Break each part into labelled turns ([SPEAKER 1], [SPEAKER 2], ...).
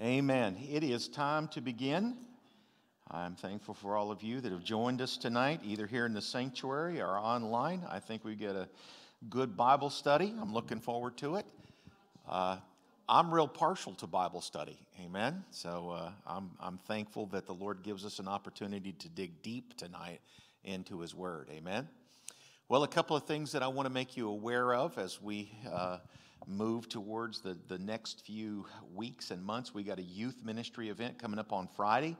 [SPEAKER 1] Amen. It is time to begin. I'm thankful for all of you that have joined us tonight, either here in the sanctuary or online. I think we get a good Bible study. I'm looking forward to it. Uh, I'm real partial to Bible study. Amen. So uh, I'm, I'm thankful that the Lord gives us an opportunity to dig deep tonight into His Word. Amen. Well, a couple of things that I want to make you aware of as we. Uh, move towards the, the next few weeks and months. We got a youth ministry event coming up on Friday,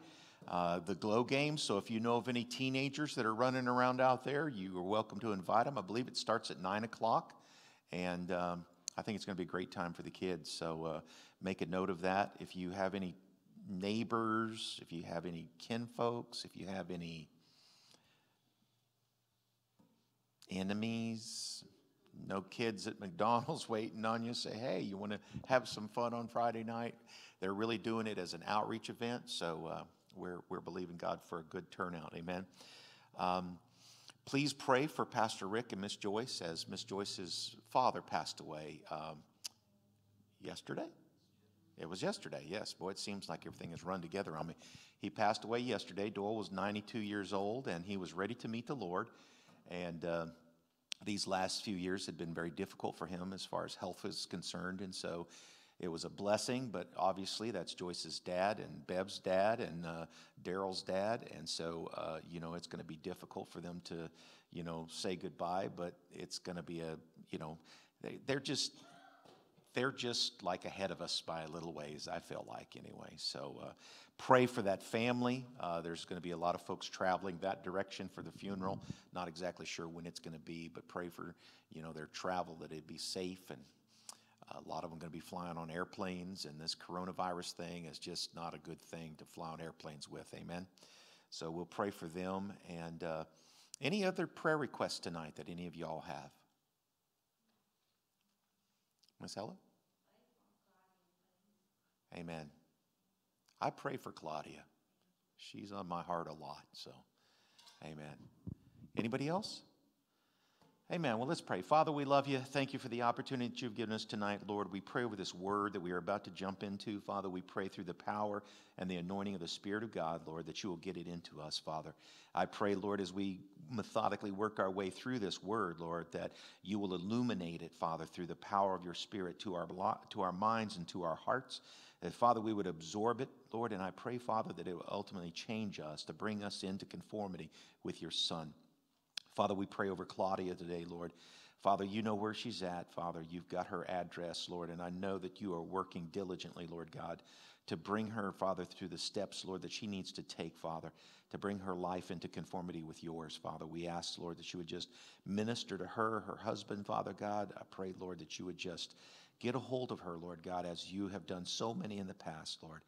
[SPEAKER 1] uh, the Glow Games. So if you know of any teenagers that are running around out there, you are welcome to invite them. I believe it starts at 9 o'clock. And um, I think it's going to be a great time for the kids. So uh, make a note of that. If you have any neighbors, if you have any kinfolks, if you have any enemies, no kids at McDonald's waiting on you. Say, hey, you want to have some fun on Friday night? They're really doing it as an outreach event, so uh, we're, we're believing God for a good turnout. Amen. Um, please pray for Pastor Rick and Miss Joyce as Miss Joyce's father passed away um, yesterday. It was yesterday, yes. Boy, it seems like everything has run together on me. He passed away yesterday. Doyle was 92 years old, and he was ready to meet the Lord. And uh, these last few years had been very difficult for him as far as health is concerned. And so it was a blessing, but obviously that's Joyce's dad and Bev's dad and uh, Daryl's dad. And so, uh, you know, it's going to be difficult for them to, you know, say goodbye, but it's going to be a, you know, they, they're just, they're just like ahead of us by a little ways, I feel like, anyway. So uh, pray for that family. Uh, there's going to be a lot of folks traveling that direction for the funeral. Not exactly sure when it's going to be, but pray for you know their travel that it'd be safe. And a lot of them going to be flying on airplanes, and this coronavirus thing is just not a good thing to fly on airplanes with. Amen. So we'll pray for them. And uh, any other prayer requests tonight that any of y'all have? Miss Helen? Amen. I pray for Claudia. She's on my heart a lot, so amen. Anybody else? Amen. Well, let's pray. Father, we love you. Thank you for the opportunity that you've given us tonight, Lord. We pray over this word that we are about to jump into. Father, we pray through the power and the anointing of the Spirit of God, Lord, that you will get it into us, Father. I pray, Lord, as we methodically work our way through this word, Lord, that you will illuminate it, Father, through the power of your Spirit to our, to our minds and to our hearts. That, Father, we would absorb it, Lord, and I pray, Father, that it will ultimately change us to bring us into conformity with your Son. Father, we pray over Claudia today, Lord. Father, you know where she's at, Father. You've got her address, Lord, and I know that you are working diligently, Lord God, to bring her, Father, through the steps, Lord, that she needs to take, Father, to bring her life into conformity with yours, Father. We ask, Lord, that you would just minister to her, her husband, Father God. I pray, Lord, that you would just get a hold of her, Lord God, as you have done so many in the past, Lord.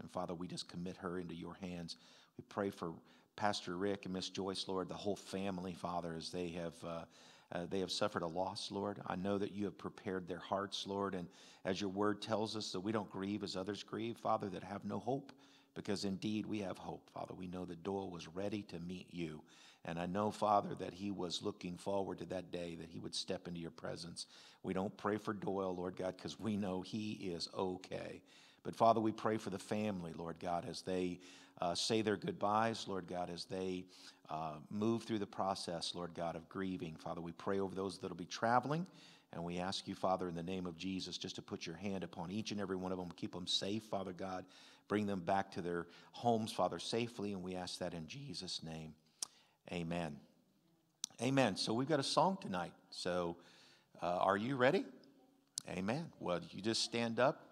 [SPEAKER 1] And Father, we just commit her into your hands. We pray for Pastor Rick and Miss Joyce, Lord, the whole family, Father, as they have. Uh, uh, they have suffered a loss, Lord. I know that you have prepared their hearts, Lord. And as your word tells us that we don't grieve as others grieve, Father, that have no hope, because indeed we have hope, Father. We know that Doyle was ready to meet you. And I know, Father, that he was looking forward to that day that he would step into your presence. We don't pray for Doyle, Lord God, because we know he is okay. But Father, we pray for the family, Lord God, as they uh, say their goodbyes, Lord God, as they uh, move through the process, Lord God, of grieving. Father, we pray over those that will be traveling. And we ask you, Father, in the name of Jesus, just to put your hand upon each and every one of them, keep them safe, Father God. Bring them back to their homes, Father, safely. And we ask that in Jesus' name. Amen. Amen. So we've got a song tonight. So uh, are you ready? Amen. Well, you just stand up.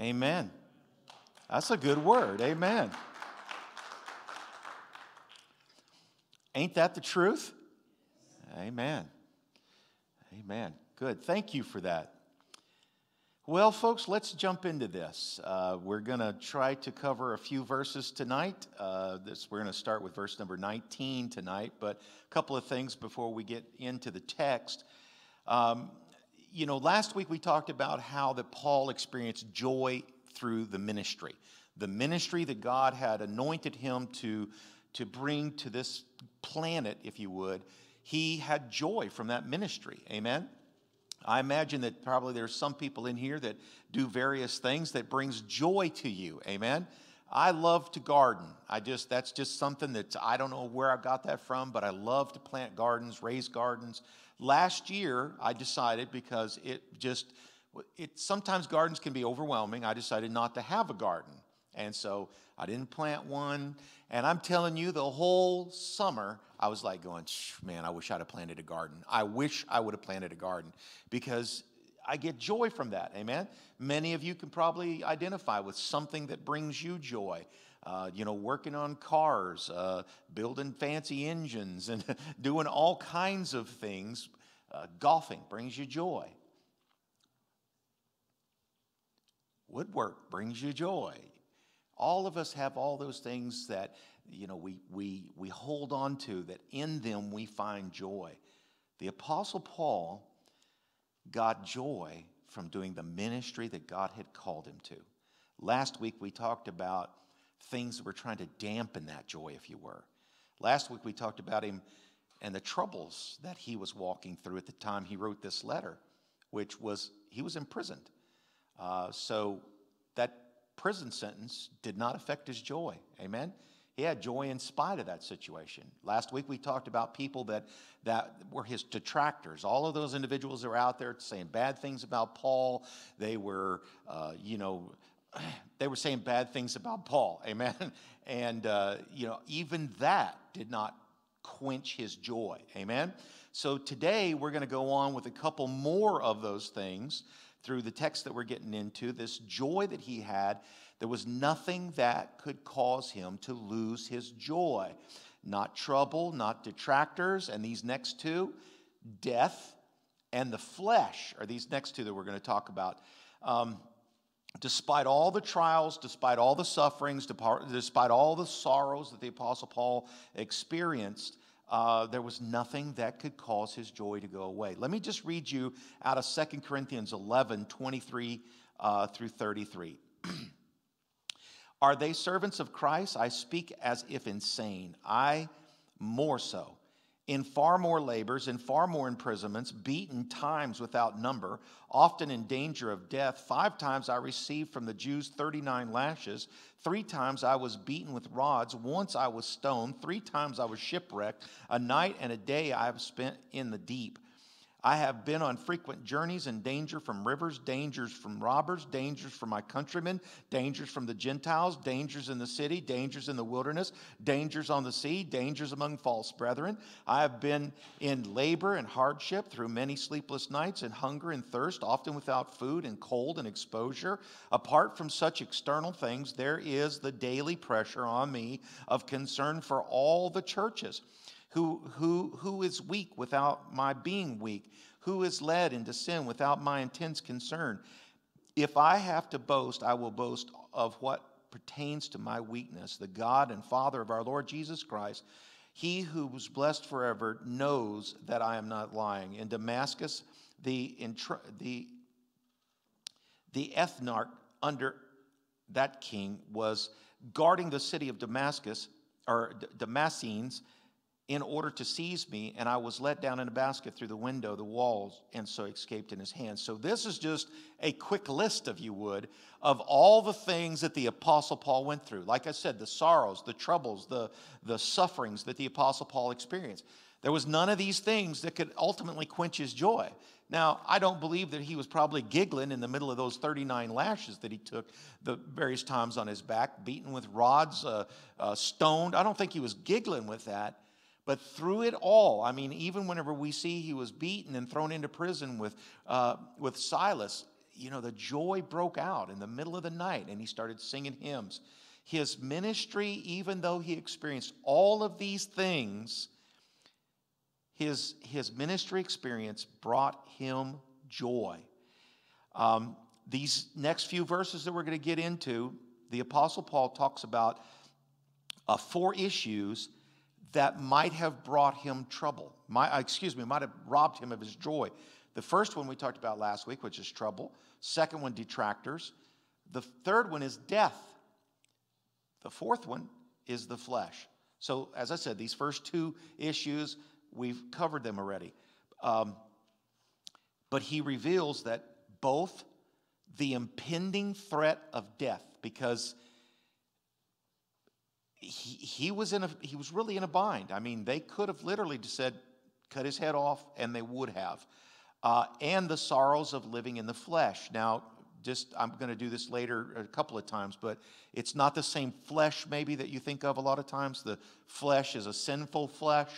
[SPEAKER 1] Amen. That's a good word. Amen. Ain't that the truth? Amen. Amen. Good. Thank you for that. Well, folks, let's jump into this. Uh, we're going to try to cover a few verses tonight. Uh, this, we're going to start with verse number 19 tonight, but a couple of things before we get into the text. Um, you know, last week we talked about how that Paul experienced joy through the ministry, the ministry that God had anointed him to to bring to this planet, if you would. He had joy from that ministry. Amen. I imagine that probably there's some people in here that do various things that brings joy to you. Amen. I love to garden. I just that's just something that I don't know where I got that from, but I love to plant gardens, raise gardens. Last year, I decided because it just, it, sometimes gardens can be overwhelming. I decided not to have a garden. And so I didn't plant one. And I'm telling you, the whole summer, I was like going, man, I wish I'd have planted a garden. I wish I would have planted a garden because I get joy from that. Amen. Many of you can probably identify with something that brings you joy uh, you know, working on cars, uh, building fancy engines, and doing all kinds of things. Uh, golfing brings you joy. Woodwork brings you joy. All of us have all those things that you know we, we, we hold on to that in them we find joy. The Apostle Paul got joy from doing the ministry that God had called him to. Last week we talked about things that were trying to dampen that joy, if you were. Last week we talked about him and the troubles that he was walking through at the time he wrote this letter, which was he was imprisoned. Uh, so that prison sentence did not affect his joy. Amen. He had joy in spite of that situation. Last week we talked about people that, that were his detractors. All of those individuals that were out there saying bad things about Paul. They were, uh, you know, they were saying bad things about Paul, amen? And, uh, you know, even that did not quench his joy, amen? So today we're going to go on with a couple more of those things through the text that we're getting into. This joy that he had, there was nothing that could cause him to lose his joy. Not trouble, not detractors, and these next two, death and the flesh, are these next two that we're going to talk about. Um, despite all the trials, despite all the sufferings, despite all the sorrows that the Apostle Paul experienced, uh, there was nothing that could cause his joy to go away. Let me just read you out of 2 Corinthians 11 23 uh, through 33. Are they servants of Christ? I speak as if insane. I more so in far more labors, in far more imprisonments, beaten times without number, often in danger of death. Five times I received from the Jews 39 lashes. Three times I was beaten with rods. Once I was stoned. Three times I was shipwrecked. A night and a day I have spent in the deep. I have been on frequent journeys in danger from rivers, dangers from robbers, dangers from my countrymen, dangers from the Gentiles, dangers in the city, dangers in the wilderness, dangers on the sea, dangers among false brethren. I have been in labor and hardship through many sleepless nights and hunger and thirst, often without food and cold and exposure. Apart from such external things, there is the daily pressure on me of concern for all the churches who, who, who is weak without my being weak, who is led into sin without my intense concern. If I have to boast, I will boast of what pertains to my weakness. The God and Father of our Lord Jesus Christ, he who was blessed forever, knows that I am not lying. In Damascus, the, the, the ethnarch under that king was guarding the city of Damascus, or Damascenes, in order to seize me, and I was let down in a basket through the window, the walls, and so escaped in his hands. So, this is just a quick list, if you would, of all the things that the Apostle Paul went through. Like I said, the sorrows, the troubles, the, the sufferings that the Apostle Paul experienced. There was none of these things that could ultimately quench his joy. Now, I don't believe that he was probably giggling in the middle of those 39 lashes that he took the various times on his back, beaten with rods, uh, uh, stoned. I don't think he was giggling with that. But through it all, I mean, even whenever we see he was beaten and thrown into prison with, uh, with Silas, you know, the joy broke out in the middle of the night and he started singing hymns. His ministry, even though he experienced all of these things, his, his ministry experience brought him joy. Um, these next few verses that we're going to get into, the Apostle Paul talks about uh, four issues that might have brought him trouble. My, uh, excuse me, might have robbed him of his joy. The first one we talked about last week, which is trouble. Second one, detractors. The third one is death. The fourth one is the flesh. So, as I said, these first two issues, we've covered them already. Um, but he reveals that both the impending threat of death, because he, was in a he was really in a bind. I mean, they could have literally just said, cut his head off, and they would have. Uh, and the sorrows of living in the flesh. Now, just I'm going to do this later a couple of times, but it's not the same flesh maybe that you think of a lot of times. The flesh is a sinful flesh.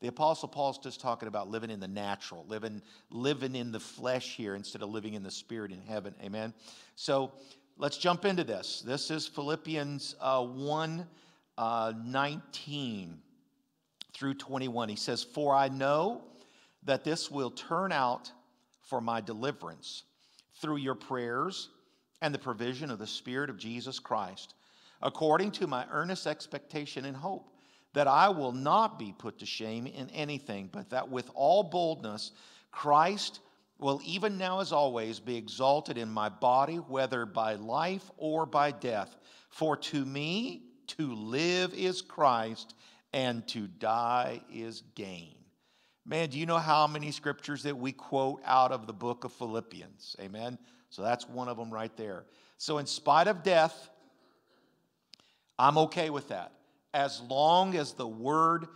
[SPEAKER 1] The Apostle Paul's just talking about living in the natural, living, living in the flesh here instead of living in the spirit in heaven. Amen. So let's jump into this. This is Philippians uh, 1 uh, 19 through 21. He says, For I know that this will turn out for my deliverance through your prayers and the provision of the Spirit of Jesus Christ, according to my earnest expectation and hope, that I will not be put to shame in anything, but that with all boldness Christ will even now as always be exalted in my body, whether by life or by death. For to me, to live is Christ, and to die is gain. Man, do you know how many scriptures that we quote out of the book of Philippians? Amen. So that's one of them right there. So, in spite of death, I'm okay with that. As long as the word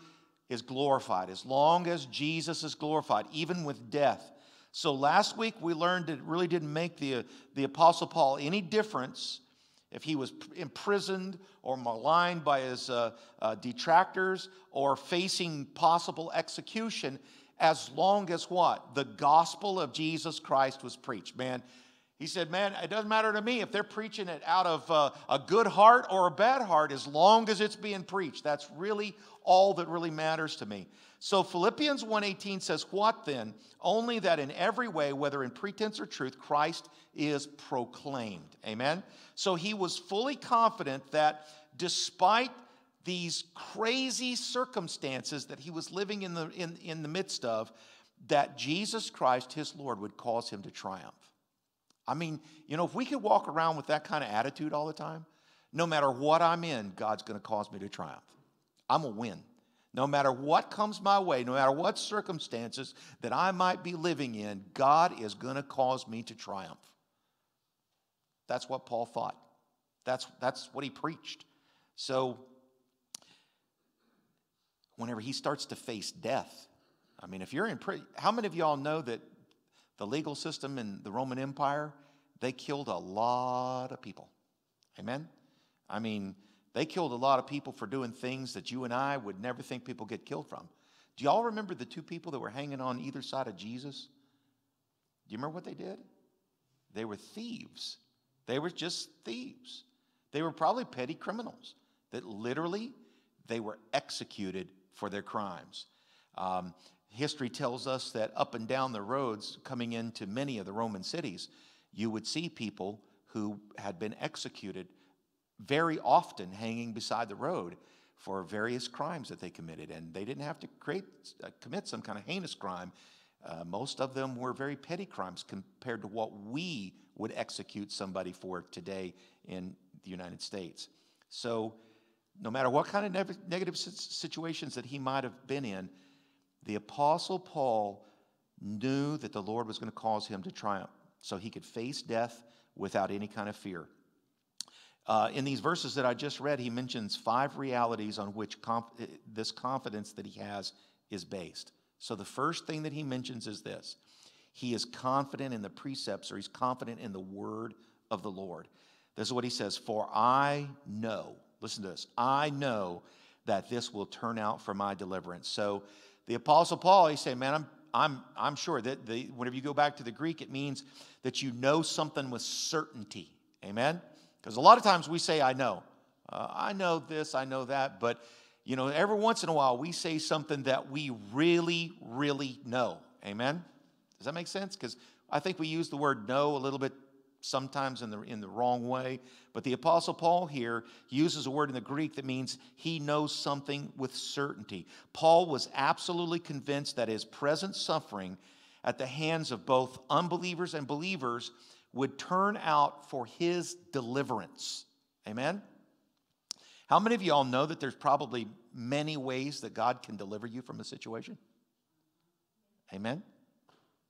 [SPEAKER 1] is glorified, as long as Jesus is glorified, even with death. So, last week we learned it really didn't make the, the Apostle Paul any difference if he was imprisoned or maligned by his uh, uh, detractors or facing possible execution, as long as what? The gospel of Jesus Christ was preached. Man, he said, Man, it doesn't matter to me if they're preaching it out of uh, a good heart or a bad heart, as long as it's being preached. That's really all that really matters to me. So Philippians 1:18 says, "What then? Only that in every way, whether in pretense or truth, Christ is proclaimed." Amen. So he was fully confident that despite these crazy circumstances that he was living in the, in, in the midst of, that Jesus Christ, his Lord, would cause him to triumph. I mean, you know, if we could walk around with that kind of attitude all the time, no matter what I'm in, God's going to cause me to triumph. I'm a win. No matter what comes my way, no matter what circumstances that I might be living in, God is going to cause me to triumph. That's what Paul thought. That's, that's what he preached. So, whenever he starts to face death, I mean, if you're in prison, how many of y'all know that the legal system in the Roman Empire, they killed a lot of people? Amen? I mean, they killed a lot of people for doing things that you and I would never think people get killed from. Do y'all remember the two people that were hanging on either side of Jesus? Do you remember what they did? They were thieves. They were just thieves. They were probably petty criminals that literally they were executed for their crimes. Um, history tells us that up and down the roads coming into many of the Roman cities, you would see people who had been executed very often hanging beside the road for various crimes that they committed. And they didn't have to create, uh, commit some kind of heinous crime. Uh, most of them were very petty crimes compared to what we would execute somebody for today in the United States. So, no matter what kind of ne- negative situations that he might have been in, the Apostle Paul knew that the Lord was going to cause him to triumph so he could face death without any kind of fear. Uh, in these verses that I just read, he mentions five realities on which comp- this confidence that he has is based. So the first thing that he mentions is this he is confident in the precepts or he's confident in the word of the Lord. This is what he says For I know, listen to this, I know that this will turn out for my deliverance. So the Apostle Paul, he said, Man, I'm, I'm, I'm sure that the, whenever you go back to the Greek, it means that you know something with certainty. Amen? Because a lot of times we say, I know. Uh, I know this, I know that. But, you know, every once in a while we say something that we really, really know. Amen? Does that make sense? Because I think we use the word know a little bit sometimes in the, in the wrong way. But the Apostle Paul here uses a word in the Greek that means he knows something with certainty. Paul was absolutely convinced that his present suffering at the hands of both unbelievers and believers would turn out for his deliverance. Amen? How many of y'all know that there's probably many ways that God can deliver you from a situation? Amen?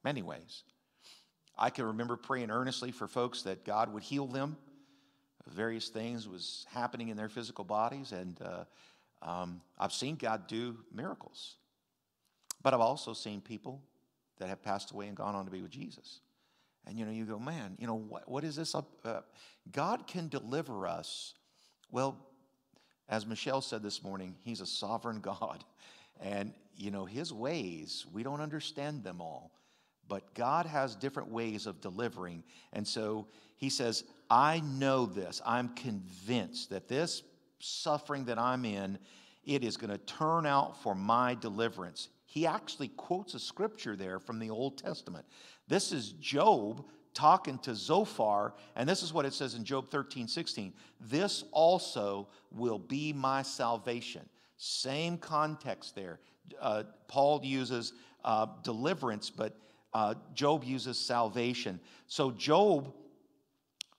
[SPEAKER 1] Many ways. I can remember praying earnestly for folks that God would heal them. Various things was happening in their physical bodies, and uh, um, I've seen God do miracles. But I've also seen people that have passed away and gone on to be with Jesus. And you know, you go, man, you know, what, what is this? Up? Uh, God can deliver us. Well, as Michelle said this morning, He's a sovereign God. And, you know, His ways, we don't understand them all. But God has different ways of delivering. And so he says, I know this. I'm convinced that this suffering that I'm in, it is going to turn out for my deliverance. He actually quotes a scripture there from the Old Testament. This is Job talking to Zophar, and this is what it says in Job 13, 16. This also will be my salvation. Same context there. Uh, Paul uses uh, deliverance, but uh, Job uses salvation. So Job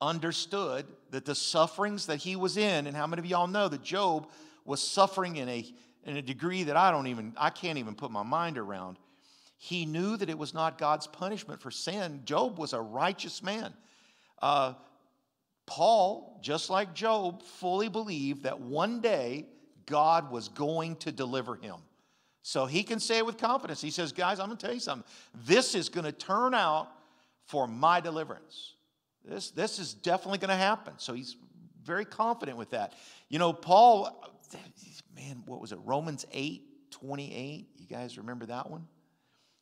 [SPEAKER 1] understood that the sufferings that he was in, and how many of y'all know that Job was suffering in a, in a degree that I don't even, I can't even put my mind around. He knew that it was not God's punishment for sin. Job was a righteous man. Uh, Paul, just like Job, fully believed that one day God was going to deliver him. So he can say it with confidence. He says, Guys, I'm going to tell you something. This is going to turn out for my deliverance. This, this is definitely going to happen. So he's very confident with that. You know, Paul, man, what was it? Romans 8 28. You guys remember that one?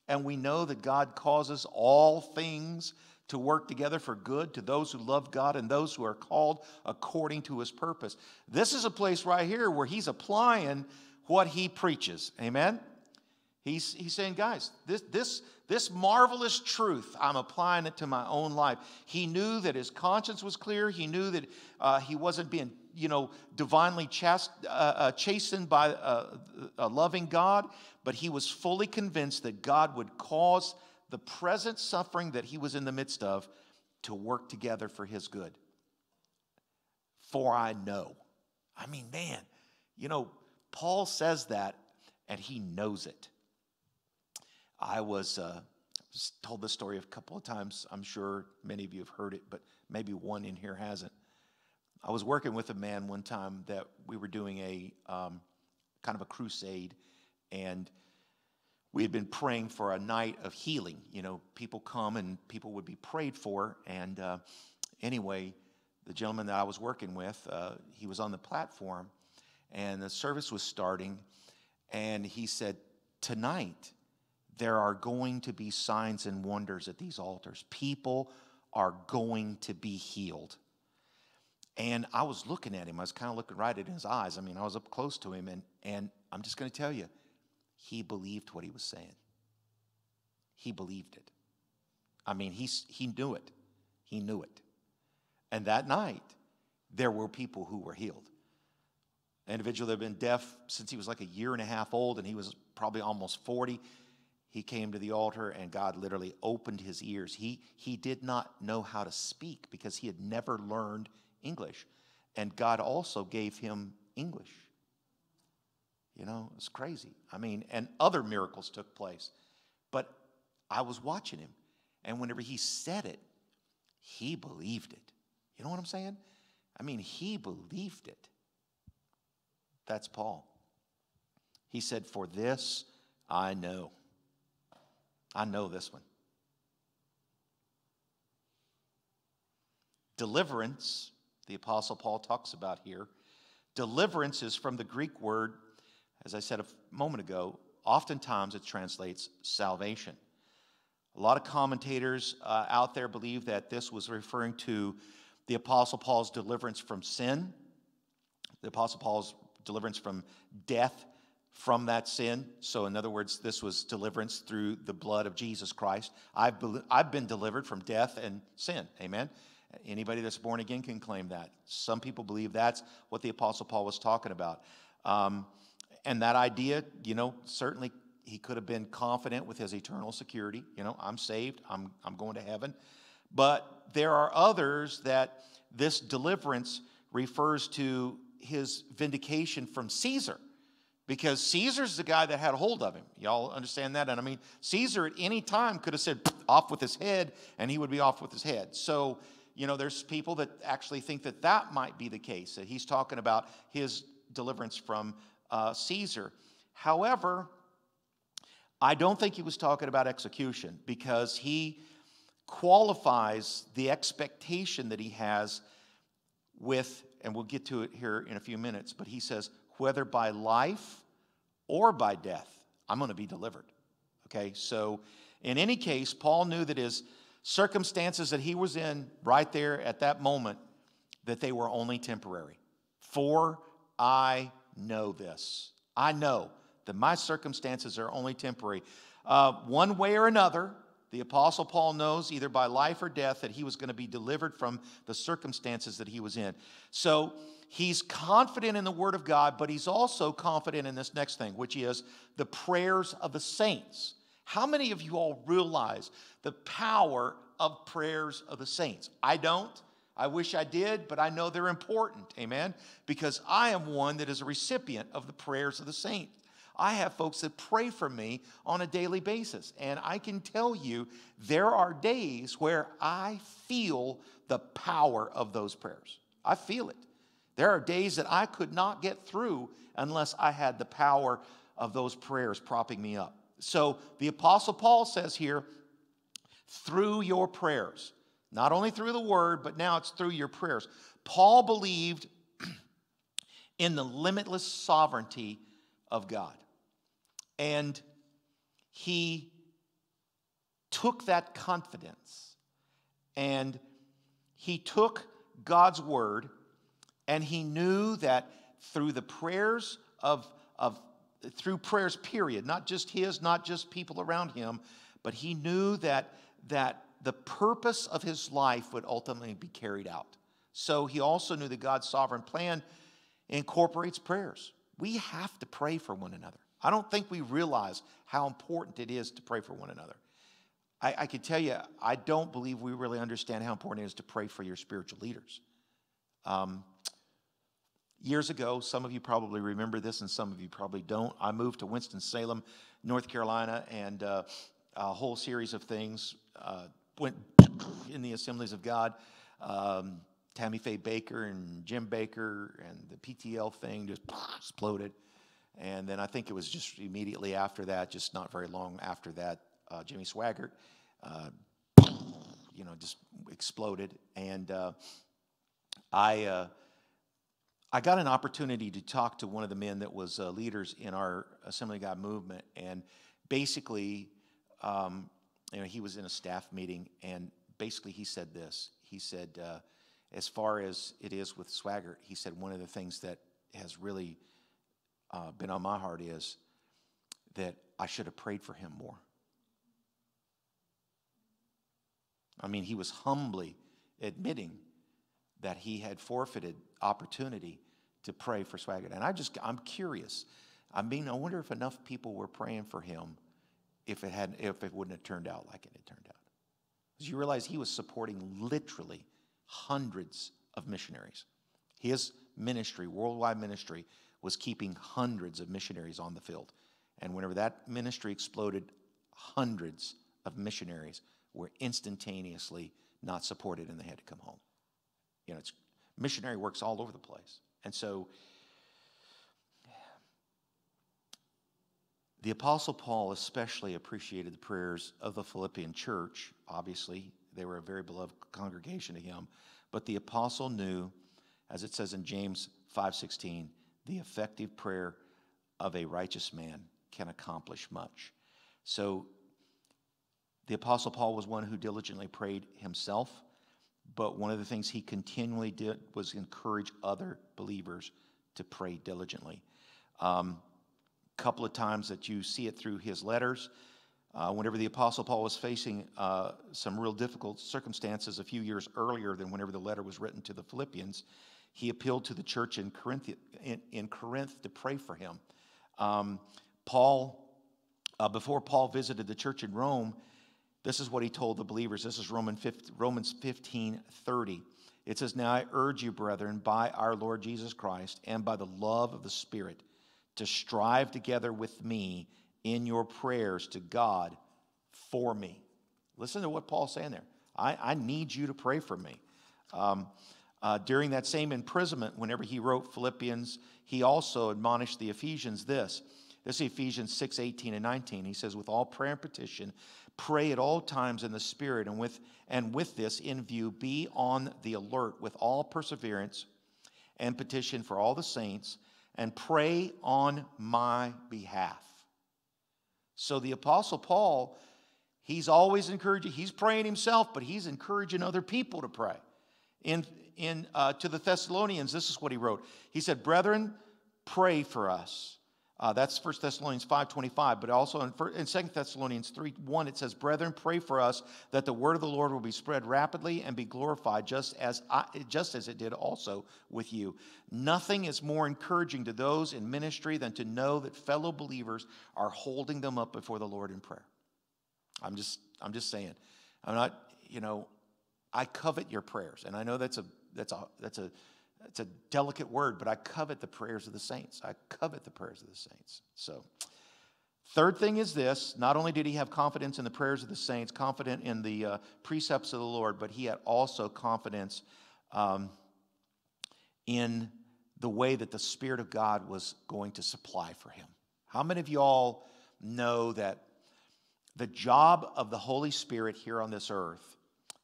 [SPEAKER 1] And we know that God causes all things to work together for good to those who love God and those who are called according to his purpose. This is a place right here where he's applying what he preaches. Amen? He's, he's saying, guys, this, this, this marvelous truth, I'm applying it to my own life. He knew that his conscience was clear. He knew that uh, he wasn't being, you know, divinely chast, uh, uh, chastened by uh, a loving God, but he was fully convinced that God would cause the present suffering that he was in the midst of to work together for his good. For I know. I mean, man, you know, Paul says that, and he knows it. I was uh, told this story a couple of times. I'm sure many of you have heard it, but maybe one in here hasn't. I was working with a man one time that we were doing a um, kind of a crusade, and we had been praying for a night of healing. You know, people come and people would be prayed for. And uh, anyway, the gentleman that I was working with, uh, he was on the platform, and the service was starting, and he said, Tonight, there are going to be signs and wonders at these altars. People are going to be healed. And I was looking at him. I was kind of looking right at his eyes. I mean, I was up close to him, and, and I'm just going to tell you, he believed what he was saying. He believed it. I mean, he's, he knew it. He knew it. And that night, there were people who were healed. An individual that had been deaf since he was like a year and a half old, and he was probably almost 40. He came to the altar, and God literally opened his ears. He, he did not know how to speak because he had never learned English. And God also gave him English. You know, it's crazy. I mean, and other miracles took place. But I was watching him, and whenever he said it, he believed it. You know what I'm saying? I mean, he believed it. That's Paul. He said, For this I know. I know this one. Deliverance, the Apostle Paul talks about here. Deliverance is from the Greek word, as I said a moment ago, oftentimes it translates salvation. A lot of commentators uh, out there believe that this was referring to the Apostle Paul's deliverance from sin, the Apostle Paul's deliverance from death from that sin. So, in other words, this was deliverance through the blood of Jesus Christ. I've, I've been delivered from death and sin. Amen. Anybody that's born again can claim that. Some people believe that's what the Apostle Paul was talking about. Um, and that idea, you know, certainly he could have been confident with his eternal security. You know, I'm saved, I'm, I'm going to heaven. But there are others that this deliverance refers to his vindication from Caesar because Caesar's the guy that had hold of him. Y'all understand that? And I mean, Caesar at any time could have said, off with his head, and he would be off with his head. So, you know, there's people that actually think that that might be the case, that he's talking about his deliverance from uh, Caesar. However, I don't think he was talking about execution because he qualifies the expectation that he has with, and we'll get to it here in a few minutes, but he says, whether by life or by death, I'm going to be delivered. Okay, so in any case, Paul knew that his circumstances that he was in right there at that moment, that they were only temporary. For I know this. I know that my circumstances are only temporary. Uh, one way or another, the Apostle Paul knows either by life or death that he was going to be delivered from the circumstances that he was in. So he's confident in the Word of God, but he's also confident in this next thing, which is the prayers of the saints. How many of you all realize the power of prayers of the saints? I don't. I wish I did, but I know they're important. Amen. Because I am one that is a recipient of the prayers of the saints. I have folks that pray for me on a daily basis. And I can tell you, there are days where I feel the power of those prayers. I feel it. There are days that I could not get through unless I had the power of those prayers propping me up. So the Apostle Paul says here, through your prayers, not only through the word, but now it's through your prayers. Paul believed in the limitless sovereignty of God. And he took that confidence and he took God's word and he knew that through the prayers of, of through prayers period not just his not just people around him but he knew that that the purpose of his life would ultimately be carried out so he also knew that god's sovereign plan incorporates prayers we have to pray for one another I don't think we realize how important it is to pray for one another. I, I can tell you, I don't believe we really understand how important it is to pray for your spiritual leaders. Um, years ago, some of you probably remember this and some of you probably don't. I moved to Winston-Salem, North Carolina, and uh, a whole series of things uh, went in the assemblies of God. Um, Tammy Faye Bakker and Jim Bakker and the PTL thing just exploded. And then I think it was just immediately after that, just not very long after that, uh, Jimmy Swaggart, uh, you know, just exploded. And uh, I, uh, I got an opportunity to talk to one of the men that was uh, leaders in our Assembly God movement. And basically, um, you know, he was in a staff meeting, and basically he said this. He said, uh, as far as it is with Swaggart, he said one of the things that has really uh, been on my heart is that I should have prayed for him more. I mean, he was humbly admitting that he had forfeited opportunity to pray for Swaggart. And I just, I'm curious. I mean, I wonder if enough people were praying for him if it hadn't, if it wouldn't have turned out like it had turned out. Because you realize he was supporting literally hundreds of missionaries. His ministry, worldwide ministry, was keeping hundreds of missionaries on the field. And whenever that ministry exploded, hundreds of missionaries were instantaneously not supported and they had to come home. You know, it's missionary works all over the place. And so the Apostle Paul especially appreciated the prayers of the Philippian church. Obviously, they were a very beloved congregation to him. But the apostle knew, as it says in James 5:16, the effective prayer of a righteous man can accomplish much. So the Apostle Paul was one who diligently prayed himself, but one of the things he continually did was encourage other believers to pray diligently. A um, couple of times that you see it through his letters. Uh, whenever the Apostle Paul was facing uh, some real difficult circumstances a few years earlier than whenever the letter was written to the Philippians, he appealed to the church in Corinth, in, in Corinth to pray for him. Um, Paul, uh, before Paul visited the church in Rome, this is what he told the believers. This is Romans 15, Romans 15 30. It says, Now I urge you, brethren, by our Lord Jesus Christ and by the love of the Spirit, to strive together with me in your prayers to God for me. Listen to what Paul's saying there. I, I need you to pray for me. Um, uh, during that same imprisonment, whenever he wrote Philippians, he also admonished the Ephesians this. This is Ephesians 6 18 and 19. He says, With all prayer and petition, pray at all times in the Spirit, and with, and with this in view, be on the alert with all perseverance and petition for all the saints, and pray on my behalf. So the Apostle Paul, he's always encouraging, he's praying himself, but he's encouraging other people to pray. In, in, uh, to the Thessalonians, this is what he wrote. He said, Brethren, pray for us. Uh, that's 1 Thessalonians 5.25, but also in, in 2 Thessalonians 3.1, it says, Brethren, pray for us that the word of the Lord will be spread rapidly and be glorified, just as, I, just as it did also with you. Nothing is more encouraging to those in ministry than to know that fellow believers are holding them up before the Lord in prayer. I'm just, I'm just saying. I'm not, you know, I covet your prayers, and I know that's a, that's a, that's a, it's a delicate word, but I covet the prayers of the saints. I covet the prayers of the saints. So, third thing is this not only did he have confidence in the prayers of the saints, confident in the uh, precepts of the Lord, but he had also confidence um, in the way that the Spirit of God was going to supply for him. How many of you all know that the job of the Holy Spirit here on this earth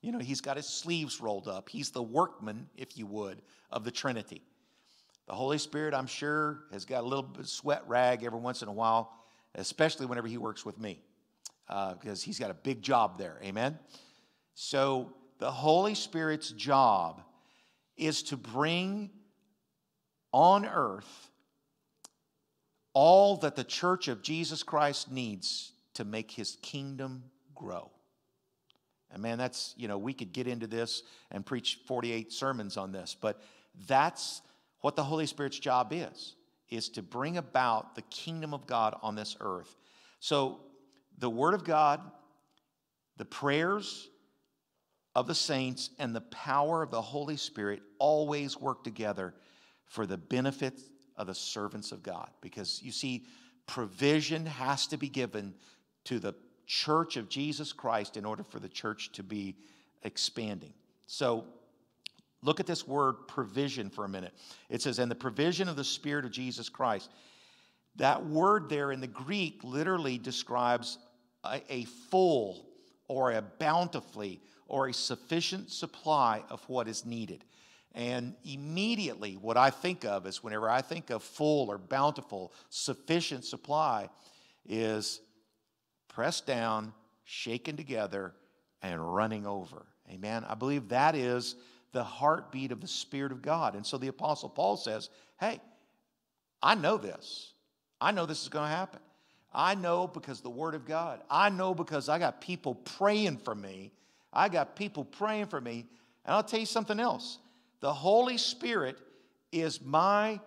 [SPEAKER 1] you know, he's got his sleeves rolled up. He's the workman, if you would, of the Trinity. The Holy Spirit, I'm sure, has got a little bit sweat rag every once in a while, especially whenever he works with me, uh, because he's got a big job there. Amen? So, the Holy Spirit's job is to bring on earth all that the church of Jesus Christ needs to make his kingdom grow. And man, that's, you know, we could get into this and preach 48 sermons on this, but that's what the Holy Spirit's job is, is to bring about the kingdom of God on this earth. So the Word of God, the prayers of the saints, and the power of the Holy Spirit always work together for the benefit of the servants of God. Because you see, provision has to be given to the church of Jesus Christ in order for the church to be expanding. So, look at this word provision for a minute. It says, and the provision of the Spirit of Jesus Christ. That word there in the Greek literally describes a, a full or a bountifully or a sufficient supply of what is needed. And immediately, what I think of is whenever I think of full or bountiful, sufficient supply, is pressed down, shaken together, and running over. Amen. I believe that is the heartbeat of the Spirit of God. And so the Apostle Paul says, Hey, I know this. I know this is going to happen. I know because the Word of God. I know because I got people praying for me. I got people praying for me. And I'll tell you something else the Holy Spirit is my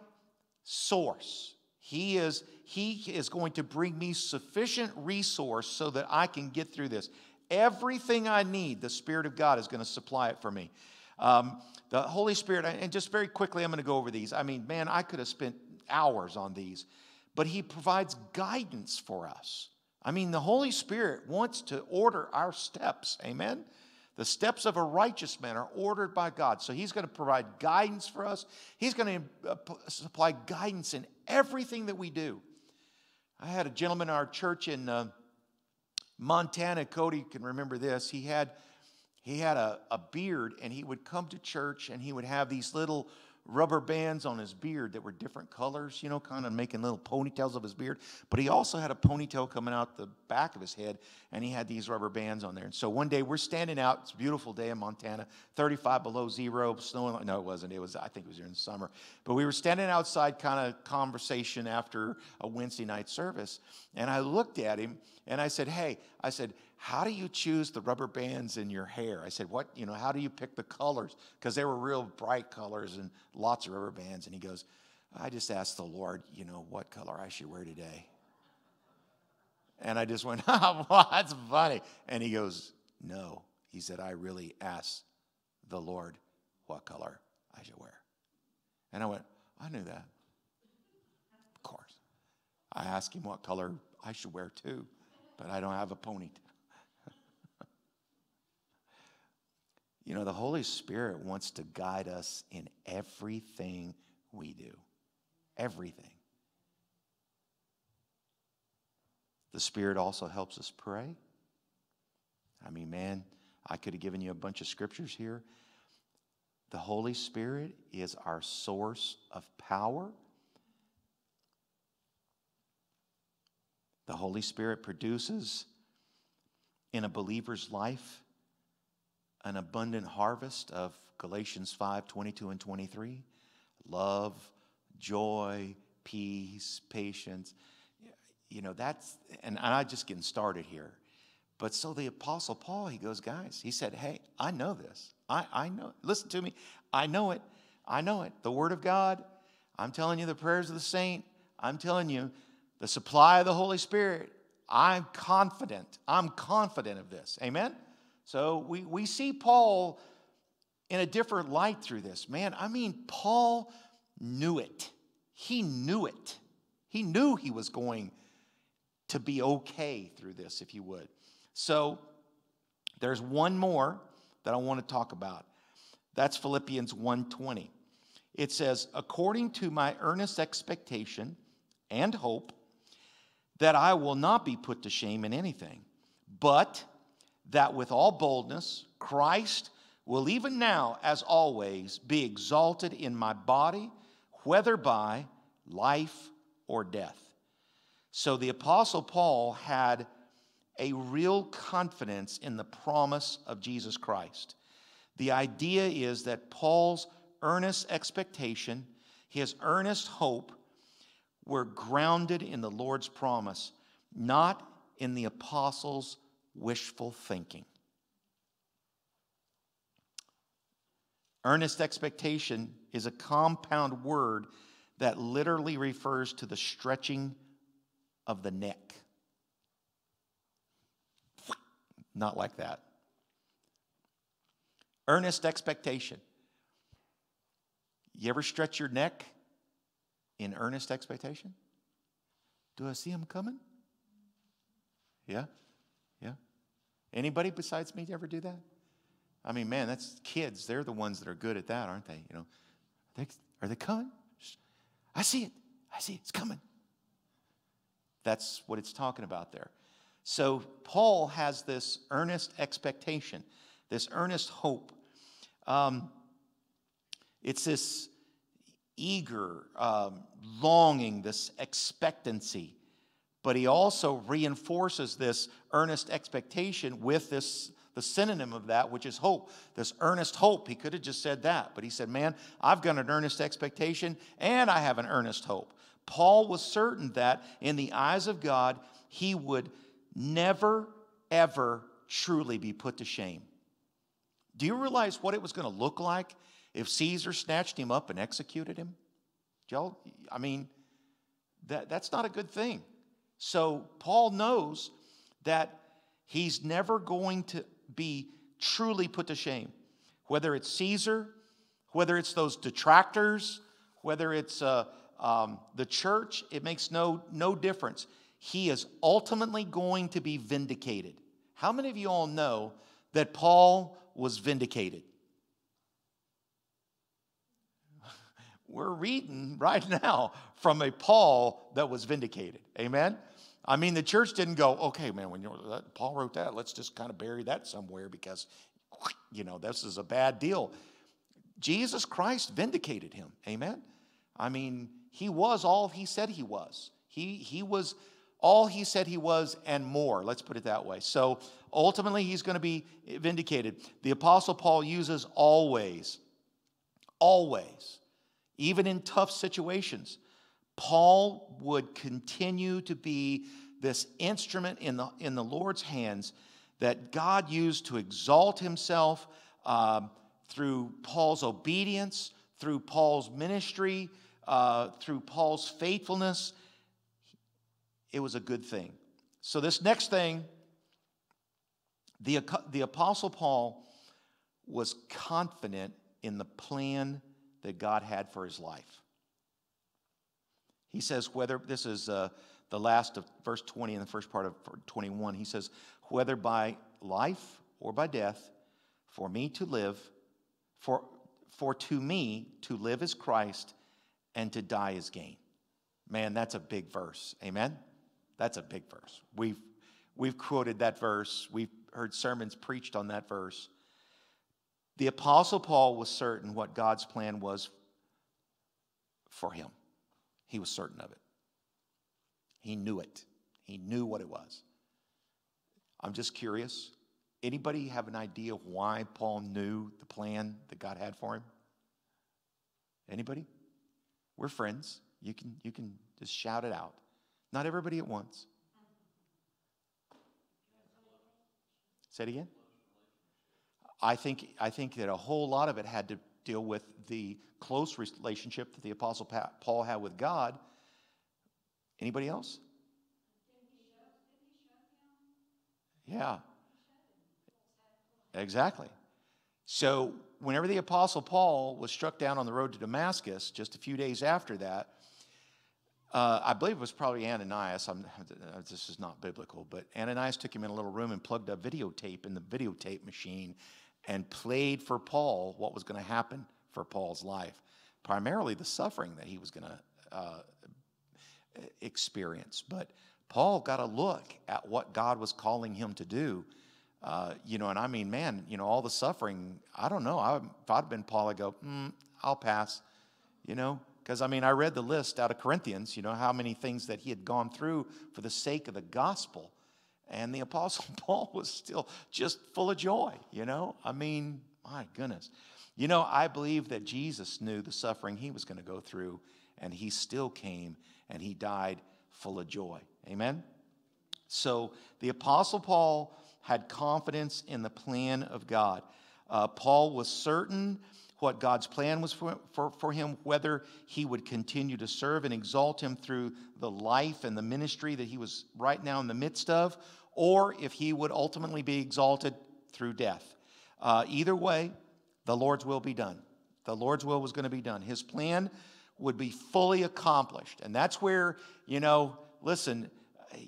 [SPEAKER 1] source. He is, he is going to bring me sufficient resource so that I can get through this. Everything I need, the Spirit of God is going to supply it for me. Um, the Holy Spirit, and just very quickly, I'm going to go over these. I mean, man, I could have spent hours on these, but He provides guidance for us. I mean, the Holy Spirit wants to order our steps. Amen? The steps of a righteous man are ordered by God. So He's going to provide guidance for us. He's going to uh, supply guidance in everything that we do. I had a gentleman in our church in uh, Montana. Cody can remember this. He had he had a, a beard and he would come to church and he would have these little rubber bands on his beard that were different colors, you know, kind of making little ponytails of his beard. But he also had a ponytail coming out the back of his head, and he had these rubber bands on there. And so one day we're standing out. It's a beautiful day in Montana, 35 below zero, snowing. No, it wasn't. It was. I think it was during the summer. But we were standing outside, kind of conversation after a Wednesday night service, and I looked at him and I said, "Hey," I said how do you choose the rubber bands in your hair? I said, what, you know, how do you pick the colors? Because they were real bright colors and lots of rubber bands. And he goes, I just asked the Lord, you know, what color I should wear today. And I just went, oh, well, that's funny. And he goes, no. He said, I really asked the Lord what color I should wear. And I went, I knew that. Of course. I asked him what color I should wear too, but I don't have a ponytail. You know, the Holy Spirit wants to guide us in everything we do. Everything. The Spirit also helps us pray. I mean, man, I could have given you a bunch of scriptures here. The Holy Spirit is our source of power. The Holy Spirit produces in a believer's life an abundant harvest of Galatians 5 22 and 23 love, joy, peace, patience. You know, that's, and I'm just getting started here. But so the Apostle Paul, he goes, guys, he said, hey, I know this. I, I know. Listen to me. I know it. I know it. The Word of God. I'm telling you the prayers of the saint. I'm telling you the supply of the Holy Spirit. I'm confident. I'm confident of this. Amen? So we, we see Paul in a different light through this. Man, I mean, Paul knew it. He knew it. He knew he was going to be okay through this, if you would. So there's one more that I want to talk about. That's Philippians 1:20. It says, "According to my earnest expectation and hope that I will not be put to shame in anything, but that with all boldness Christ will even now, as always, be exalted in my body, whether by life or death. So the Apostle Paul had a real confidence in the promise of Jesus Christ. The idea is that Paul's earnest expectation, his earnest hope, were grounded in the Lord's promise, not in the apostles' wishful thinking. Earnest expectation is a compound word that literally refers to the stretching of the neck. Not like that. Earnest expectation. You ever stretch your neck in earnest expectation? Do I see him coming? Yeah? Yeah? Anybody besides me ever do that? I mean, man, that's kids. They're the ones that are good at that, aren't they? You know, are they, are they coming? I see it. I see it. It's coming. That's what it's talking about there. So Paul has this earnest expectation, this earnest hope. Um, it's this eager um, longing, this expectancy but he also reinforces this earnest expectation with this the synonym of that which is hope this earnest hope he could have just said that but he said man i've got an earnest expectation and i have an earnest hope paul was certain that in the eyes of god he would never ever truly be put to shame do you realize what it was going to look like if caesar snatched him up and executed him y'all i mean that, that's not a good thing so Paul knows that he's never going to be truly put to shame. Whether it's Caesar, whether it's those detractors, whether it's uh, um, the church, it makes no, no difference. He is ultimately going to be vindicated. How many of you all know that Paul was vindicated? We're reading right now from a Paul that was vindicated. Amen? I mean, the church didn't go, okay, man, when Paul wrote that, let's just kind of bury that somewhere because, you know, this is a bad deal. Jesus Christ vindicated him. Amen. I mean, he was all he said he was. He, he was all he said he was and more. Let's put it that way. So ultimately, he's going to be vindicated. The Apostle Paul uses always, always, even in tough situations. Paul would continue to be this instrument in the, in the Lord's hands that God used to exalt himself um, through Paul's obedience, through Paul's ministry, uh, through Paul's faithfulness. It was a good thing. So, this next thing, the, the Apostle Paul was confident in the plan that God had for his life. He says, whether this is uh, the last of verse 20 and the first part of 21, he says, whether by life or by death, for me to live, for, for to me to live is Christ and to die is gain. Man, that's a big verse. Amen? That's a big verse. We've, we've quoted that verse, we've heard sermons preached on that verse. The Apostle Paul was certain what God's plan was for him. He was certain of it. He knew it. He knew what it was. I'm just curious. Anybody have an idea why Paul knew the plan that God had for him? Anybody? We're friends. You can, you can just shout it out. Not everybody at once. Say it again. I think, I think that a whole lot of it had to deal with the close relationship that the Apostle Paul had with God. Anybody else? Yeah. Exactly. So, whenever the Apostle Paul was struck down on the road to Damascus, just a few days after that, uh, I believe it was probably Ananias. I'm, this is not biblical, but Ananias took him in a little room and plugged a videotape in the videotape machine and played for Paul what was going to happen for Paul's life, primarily the suffering that he was going to uh, experience. But Paul got a look at what God was calling him to do. Uh, you know, and I mean, man, you know, all the suffering, I don't know. I, if I'd been Paul, I'd go, mm, I'll pass, you know, because I mean, I read the list out of Corinthians, you know, how many things that he had gone through for the sake of the gospel. And the Apostle Paul was still just full of joy, you know? I mean, my goodness. You know, I believe that Jesus knew the suffering he was going to go through, and he still came and he died full of joy. Amen? So the Apostle Paul had confidence in the plan of God. Uh, Paul was certain what God's plan was for, for, for him, whether he would continue to serve and exalt him through the life and the ministry that he was right now in the midst of, or if he would ultimately be exalted through death. Uh, either way, the Lord's will be done. The Lord's will was going to be done. His plan would be fully accomplished. And that's where, you know, listen,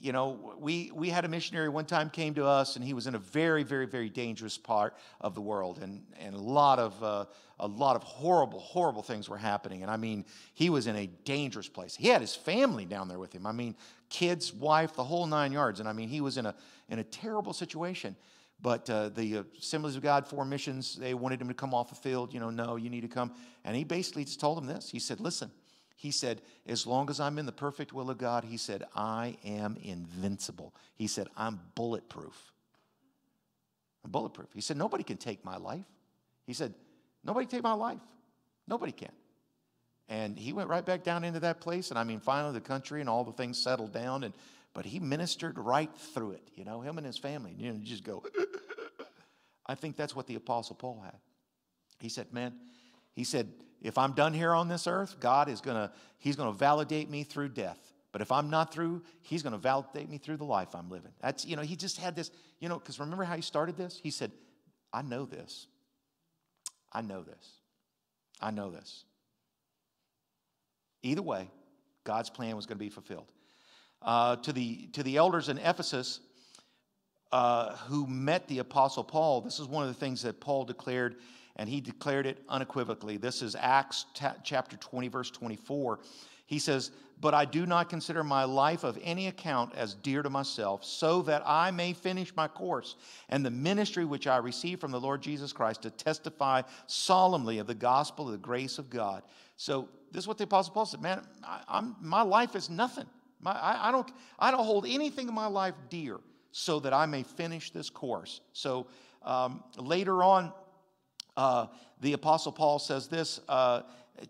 [SPEAKER 1] you know, we, we had a missionary one time came to us, and he was in a very, very, very dangerous part of the world, and, and a lot of uh, a lot of horrible, horrible things were happening. And I mean, he was in a dangerous place. He had his family down there with him. I mean, kids, wife, the whole nine yards. And I mean, he was in a in a terrible situation. But uh, the Assemblies of God for Missions, they wanted him to come off the field. You know, no, you need to come. And he basically just told him this. He said, "Listen." He said, As long as I'm in the perfect will of God, he said, I am invincible. He said, I'm bulletproof. I'm bulletproof. He said, Nobody can take my life. He said, Nobody take my life. Nobody can. And he went right back down into that place. And I mean, finally, the country and all the things settled down. And but he ministered right through it. You know, him and his family. You know, just go. I think that's what the Apostle Paul had. He said, "Man," he said, if I'm done here on this earth, God is going to, He's going to validate me through death. But if I'm not through, He's going to validate me through the life I'm living. That's, you know, He just had this, you know, because remember how He started this? He said, I know this. I know this. I know this. Either way, God's plan was going to be fulfilled. Uh, to, the, to the elders in Ephesus uh, who met the Apostle Paul, this is one of the things that Paul declared and he declared it unequivocally. This is Acts t- chapter 20, verse 24. He says, But I do not consider my life of any account as dear to myself, so that I may finish my course and the ministry which I received from the Lord Jesus Christ to testify solemnly of the gospel of the grace of God. So, this is what the Apostle Paul said Man, I, my life is nothing. My, I, I, don't, I don't hold anything in my life dear so that I may finish this course. So, um, later on, uh, the Apostle Paul says this uh,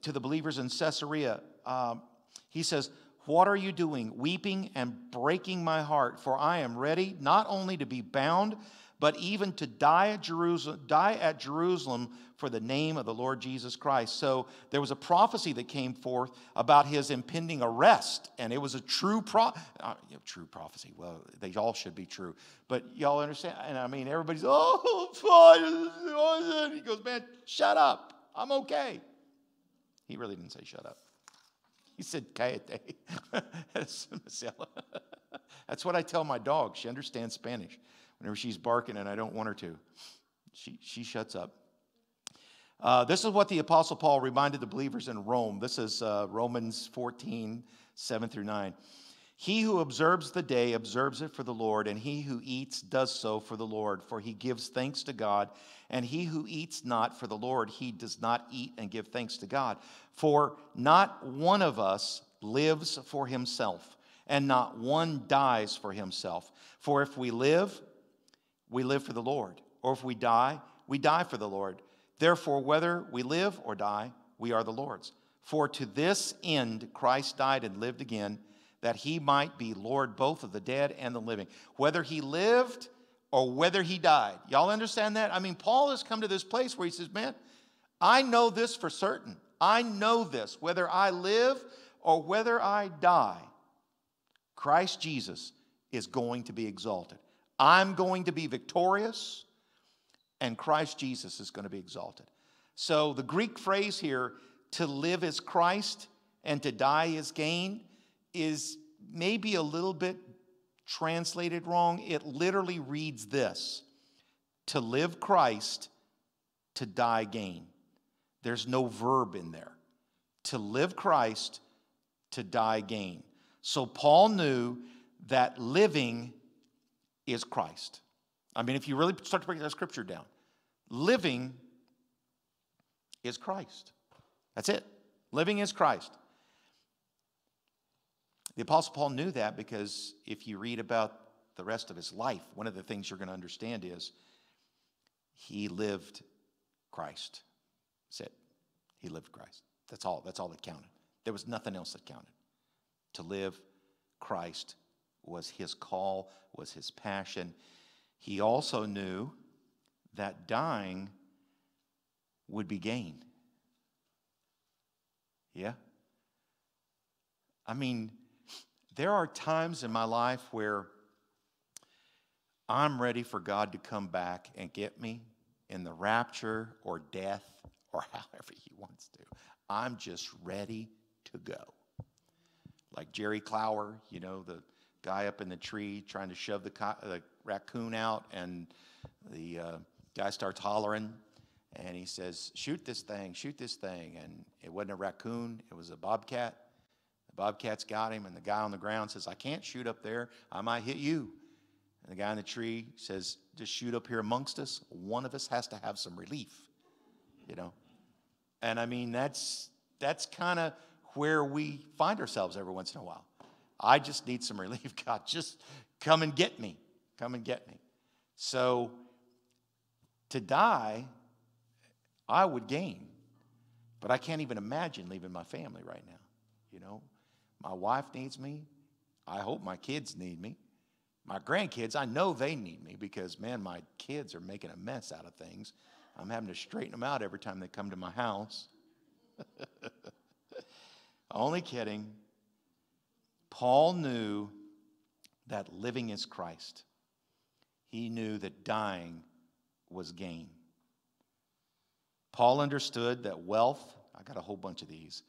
[SPEAKER 1] to the believers in Caesarea. Um, he says, What are you doing, weeping and breaking my heart? For I am ready not only to be bound, but even to die at Jerusalem, die at Jerusalem for the name of the Lord Jesus Christ. So there was a prophecy that came forth about his impending arrest, and it was a true pro- uh, true prophecy. Well, they all should be true, but y'all understand? And I mean, everybody's oh. He goes, man, shut up. I'm okay. He really didn't say shut up. He said, cállate. That's what I tell my dog. She understands Spanish. Whenever she's barking and I don't want her to, she, she shuts up. Uh, this is what the Apostle Paul reminded the believers in Rome. This is uh, Romans 14, 7 through 9. He who observes the day observes it for the Lord, and he who eats does so for the Lord, for he gives thanks to God. And he who eats not for the Lord, he does not eat and give thanks to God. For not one of us lives for himself, and not one dies for himself. For if we live, we live for the Lord. Or if we die, we die for the Lord. Therefore, whether we live or die, we are the Lord's. For to this end Christ died and lived again, that he might be Lord both of the dead and the living. Whether he lived or whether he died. Y'all understand that? I mean, Paul has come to this place where he says, Man, I know this for certain. I know this. Whether I live or whether I die, Christ Jesus is going to be exalted. I'm going to be victorious, and Christ Jesus is going to be exalted. So the Greek phrase here, to live as Christ and to die is gain, is maybe a little bit translated wrong. It literally reads this to live Christ, to die gain. There's no verb in there. To live Christ, to die gain. So Paul knew that living is Christ. I mean, if you really start to break that scripture down, living is Christ. That's it. Living is Christ. The Apostle Paul knew that because if you read about the rest of his life, one of the things you're going to understand is he lived Christ. That's it. He lived Christ. That's all. That's all that counted. There was nothing else that counted. To live Christ was his call, was his passion. He also knew that dying would be gain. Yeah? I mean, there are times in my life where I'm ready for God to come back and get me in the rapture or death or however He wants to. I'm just ready to go. Like Jerry Clower, you know, the guy up in the tree trying to shove the, co- the raccoon out, and the uh, guy starts hollering, and he says, Shoot this thing, shoot this thing. And it wasn't a raccoon, it was a bobcat. The bobcat's got him, and the guy on the ground says, I can't shoot up there, I might hit you. And the guy in the tree says, Just shoot up here amongst us. One of us has to have some relief, you know? And I mean, that's, that's kind of where we find ourselves every once in a while. I just need some relief. God, just come and get me. Come and get me. So to die, I would gain. But I can't even imagine leaving my family right now. You know, my wife needs me. I hope my kids need me. My grandkids, I know they need me because, man, my kids are making a mess out of things. I'm having to straighten them out every time they come to my house. Only kidding. Paul knew that living is Christ. He knew that dying was gain. Paul understood that wealth, I got a whole bunch of these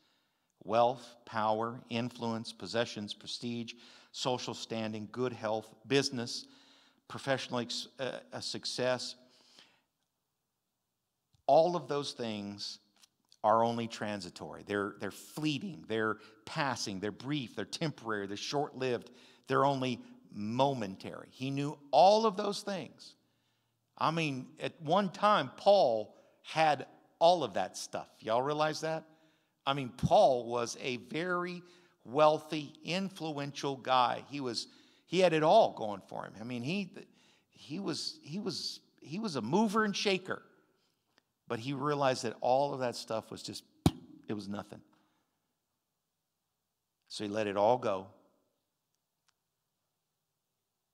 [SPEAKER 1] wealth, power, influence, possessions, prestige, social standing, good health, business, professional uh, success, all of those things are only transitory. They're, they're fleeting, they're passing, they're brief, they're temporary, they're short lived, they're only momentary. He knew all of those things. I mean, at one time, Paul had all of that stuff. Y'all realize that? I mean, Paul was a very wealthy, influential guy. He was he had it all going for him. I mean, he he was he was he was a mover and shaker. But he realized that all of that stuff was just it was nothing. So he let it all go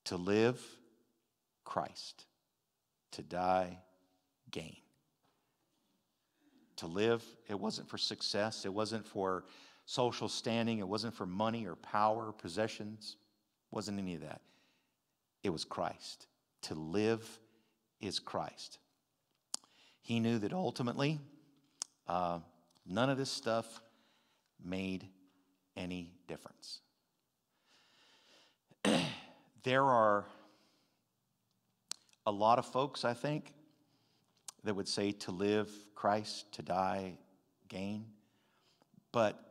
[SPEAKER 1] to live Christ, to die gain. To live, it wasn't for success, it wasn't for social standing, it wasn't for money or power, or possessions, wasn't any of that. It was Christ. To live is Christ. He knew that ultimately, uh, none of this stuff made any difference. there are a lot of folks, I think, that would say to live Christ, to die gain. But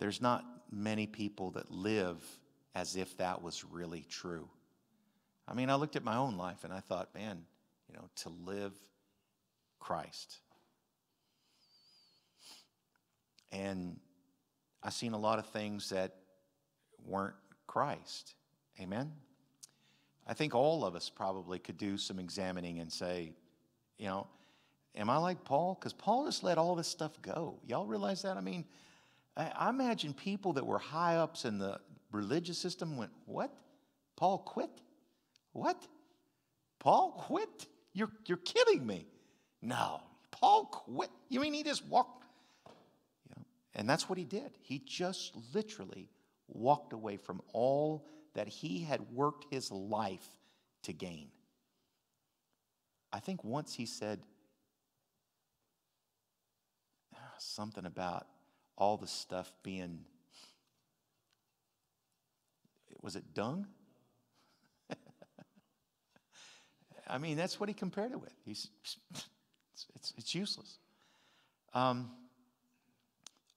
[SPEAKER 1] there's not many people that live as if that was really true. I mean, I looked at my own life and I thought, man, you know, to live Christ. And I've seen a lot of things that weren't Christ. Amen? I think all of us probably could do some examining and say, you know, am I like Paul? Because Paul just let all this stuff go. Y'all realize that? I mean, I imagine people that were high ups in the religious system went, What? Paul quit? What? Paul quit? You're, you're kidding me. No, Paul quit. You mean he just walked? Know, and that's what he did. He just literally walked away from all that he had worked his life to gain. I think once he said ah, something about all the stuff being, was it dung? I mean, that's what he compared it with. He's, it's, it's, it's useless. Um,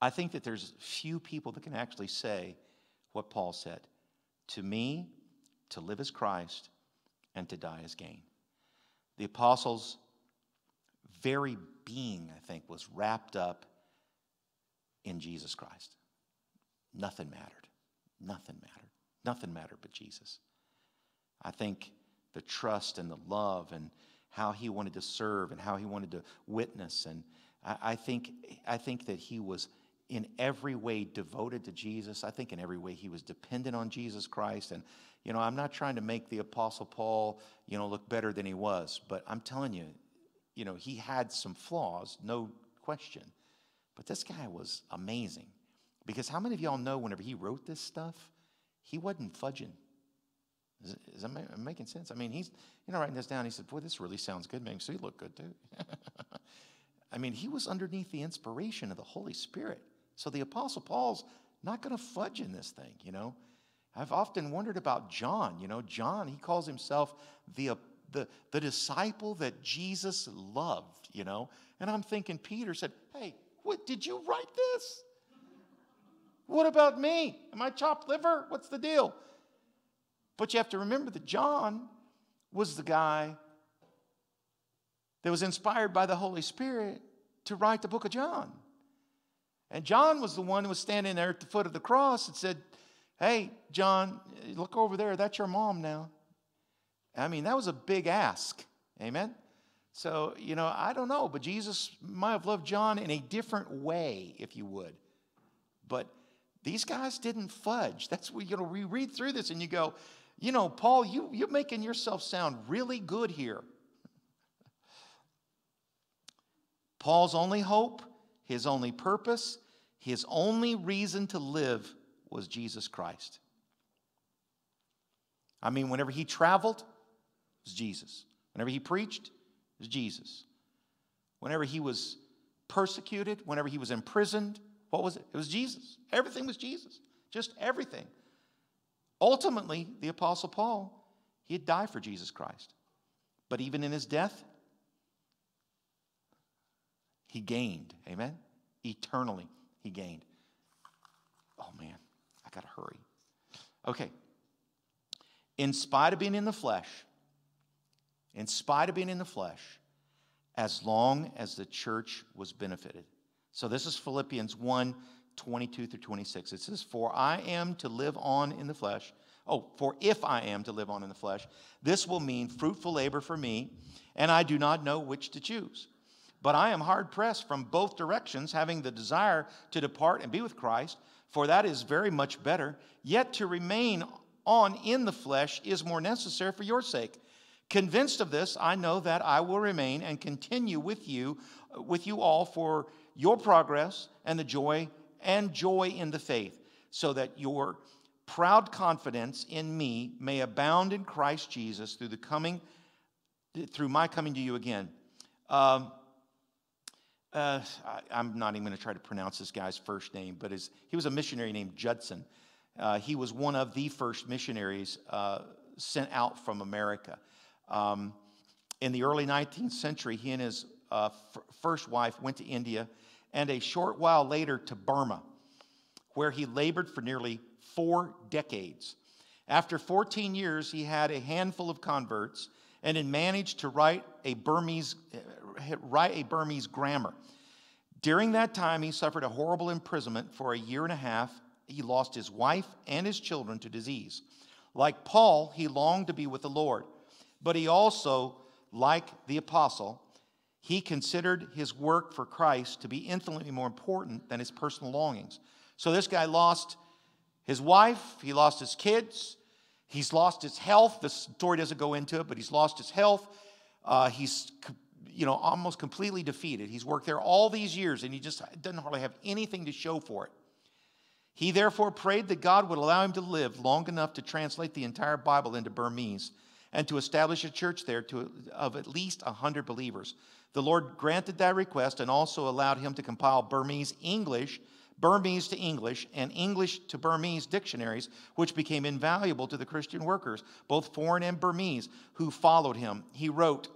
[SPEAKER 1] I think that there's few people that can actually say what Paul said. To me, to live as Christ and to die as gain. The apostles' very being, I think, was wrapped up in Jesus Christ. Nothing mattered. Nothing mattered. Nothing mattered but Jesus. I think the trust and the love and how he wanted to serve and how he wanted to witness. And I, I, think, I think that he was in every way devoted to Jesus. I think in every way he was dependent on Jesus Christ. And, you know, I'm not trying to make the Apostle Paul, you know, look better than he was, but I'm telling you, you know, he had some flaws, no question. But this guy was amazing. Because how many of y'all know whenever he wrote this stuff, he wasn't fudging? Is, is that making sense? I mean, he's, you know, writing this down. He said, Boy, this really sounds good. Makes you look good, too. I mean, he was underneath the inspiration of the Holy Spirit. So the Apostle Paul's not going to fudge in this thing, you know. I've often wondered about John. You know, John, he calls himself the, the, the disciple that Jesus loved, you know. And I'm thinking Peter said, Hey, what, did you write this? What about me? Am I chopped liver? What's the deal? But you have to remember that John was the guy that was inspired by the Holy Spirit to write the book of John. And John was the one who was standing there at the foot of the cross and said, Hey, John, look over there. That's your mom now. I mean, that was a big ask. Amen? So, you know, I don't know, but Jesus might have loved John in a different way, if you would. But these guys didn't fudge. That's what, you know, we read through this and you go, you know, Paul, you, you're making yourself sound really good here. Paul's only hope, his only purpose, his only reason to live was Jesus Christ. I mean, whenever he traveled, it was Jesus. Whenever he preached, it was Jesus. Whenever he was persecuted, whenever he was imprisoned, what was it? It was Jesus. Everything was Jesus. Just everything. Ultimately, the Apostle Paul, he had died for Jesus Christ. But even in his death, he gained. Amen? eternally he gained. Oh man, I got to hurry. Okay. In spite of being in the flesh, in spite of being in the flesh, as long as the church was benefited. So this is Philippians 1 22 through 26. It says, For I am to live on in the flesh. Oh, for if I am to live on in the flesh, this will mean fruitful labor for me, and I do not know which to choose. But I am hard pressed from both directions, having the desire to depart and be with Christ, for that is very much better. Yet to remain on in the flesh is more necessary for your sake. Convinced of this, I know that I will remain and continue with you, with you all for your progress and the joy and joy in the faith, so that your proud confidence in me may abound in Christ Jesus through the coming, through my coming to you again. Um, uh, I, am not even going to try to pronounce this guy's first name, but his, he was a missionary named Judson. Uh, he was one of the first missionaries uh, sent out from America. Um, in the early 19th century, he and his uh, f- first wife went to India and a short while later to Burma, where he labored for nearly four decades. After 14 years, he had a handful of converts and had managed to write a Burmese, uh, write a Burmese grammar. During that time, he suffered a horrible imprisonment for a year and a half. He lost his wife and his children to disease. Like Paul, he longed to be with the Lord but he also, like the apostle, he considered his work for Christ to be infinitely more important than his personal longings. So this guy lost his wife, he lost his kids, he's lost his health. The story doesn't go into it, but he's lost his health. Uh, he's you know almost completely defeated. He's worked there all these years and he just doesn't hardly have anything to show for it. He therefore prayed that God would allow him to live long enough to translate the entire Bible into Burmese and to establish a church there to, of at least 100 believers. The Lord granted that request and also allowed him to compile Burmese English, Burmese to English, and English to Burmese dictionaries, which became invaluable to the Christian workers, both foreign and Burmese, who followed him. He wrote,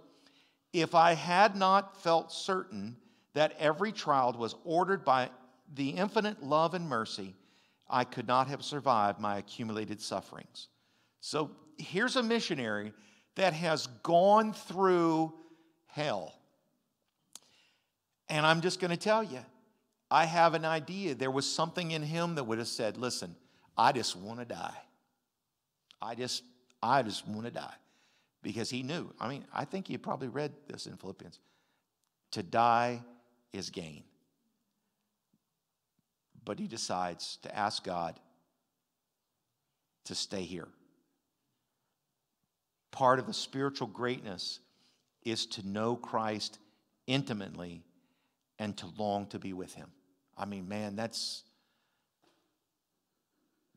[SPEAKER 1] If I had not felt certain that every child was ordered by the infinite love and mercy, I could not have survived my accumulated sufferings. So here's a missionary that has gone through hell. And I'm just going to tell you, I have an idea. There was something in him that would have said, listen, I just want to die. I just, I just want to die. Because he knew. I mean, I think you probably read this in Philippians. To die is gain. But he decides to ask God to stay here part of the spiritual greatness is to know Christ intimately and to long to be with him. I mean, man, that's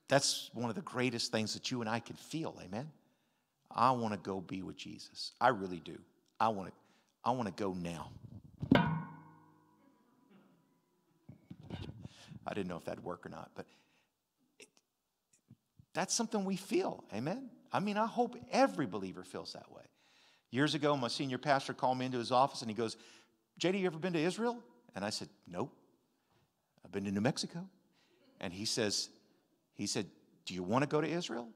[SPEAKER 1] that's one of the greatest things that you and I can feel. Amen. I want to go be with Jesus. I really do. I want to I want to go now. I didn't know if that'd work or not, but it, that's something we feel. Amen. I mean, I hope every believer feels that way. Years ago, my senior pastor called me into his office and he goes, JD, you ever been to Israel? And I said, Nope. I've been to New Mexico. And he says, he said, Do you want to go to Israel?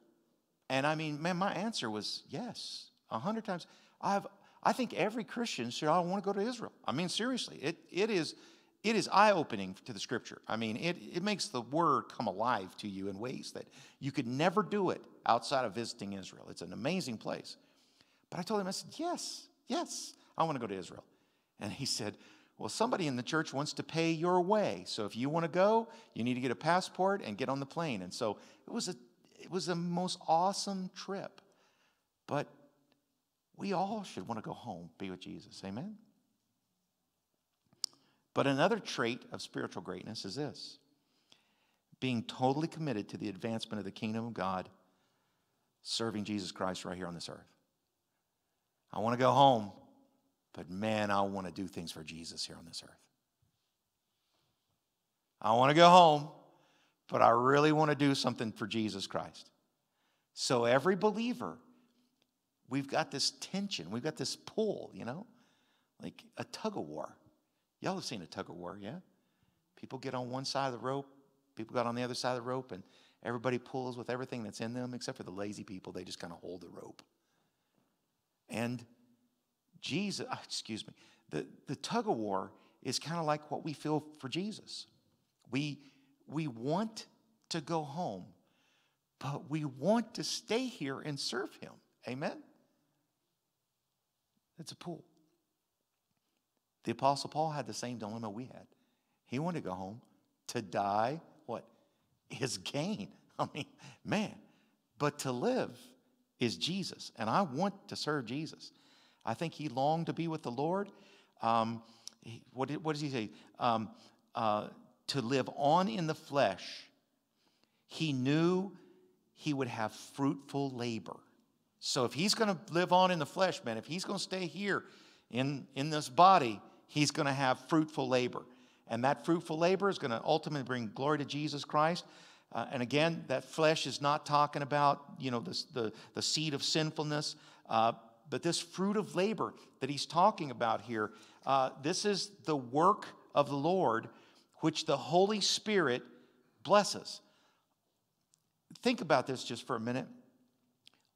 [SPEAKER 1] And I mean, man, my answer was yes, a hundred times. I've I think every Christian should I want to go to Israel. I mean, seriously, it, it is it is eye opening to the scripture. I mean, it, it makes the word come alive to you in ways that you could never do it outside of visiting Israel. It's an amazing place. But I told him, I said, Yes, yes, I want to go to Israel. And he said, Well, somebody in the church wants to pay your way. So if you want to go, you need to get a passport and get on the plane. And so it was a it was the most awesome trip. But we all should want to go home, be with Jesus. Amen. But another trait of spiritual greatness is this being totally committed to the advancement of the kingdom of God, serving Jesus Christ right here on this earth. I want to go home, but man, I want to do things for Jesus here on this earth. I want to go home, but I really want to do something for Jesus Christ. So every believer, we've got this tension, we've got this pull, you know, like a tug of war. Y'all have seen a tug of war, yeah? People get on one side of the rope, people got on the other side of the rope, and everybody pulls with everything that's in them, except for the lazy people. They just kind of hold the rope. And Jesus, ah, excuse me, the, the tug of war is kind of like what we feel for Jesus. We, we want to go home, but we want to stay here and serve Him. Amen? It's a pool. The Apostle Paul had the same dilemma we had. He wanted to go home. To die, what? Is gain. I mean, man, but to live is Jesus. And I want to serve Jesus. I think he longed to be with the Lord. Um, he, what, what does he say? Um, uh, to live on in the flesh, he knew he would have fruitful labor. So if he's going to live on in the flesh, man, if he's going to stay here in, in this body, he's going to have fruitful labor. And that fruitful labor is going to ultimately bring glory to Jesus Christ. Uh, and again, that flesh is not talking about, you know, this, the, the seed of sinfulness, uh, but this fruit of labor that he's talking about here, uh, this is the work of the Lord which the Holy Spirit blesses. Think about this just for a minute.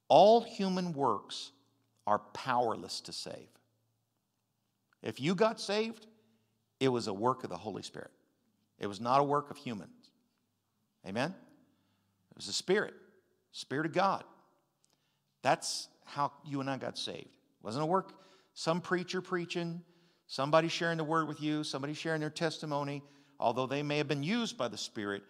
[SPEAKER 1] All human works are powerless to save. If you got saved, it was a work of the Holy Spirit. It was not a work of humans. Amen? It was the Spirit, Spirit of God. That's how you and I got saved. It wasn't a work, some preacher preaching, somebody sharing the word with you, somebody sharing their testimony, although they may have been used by the Spirit.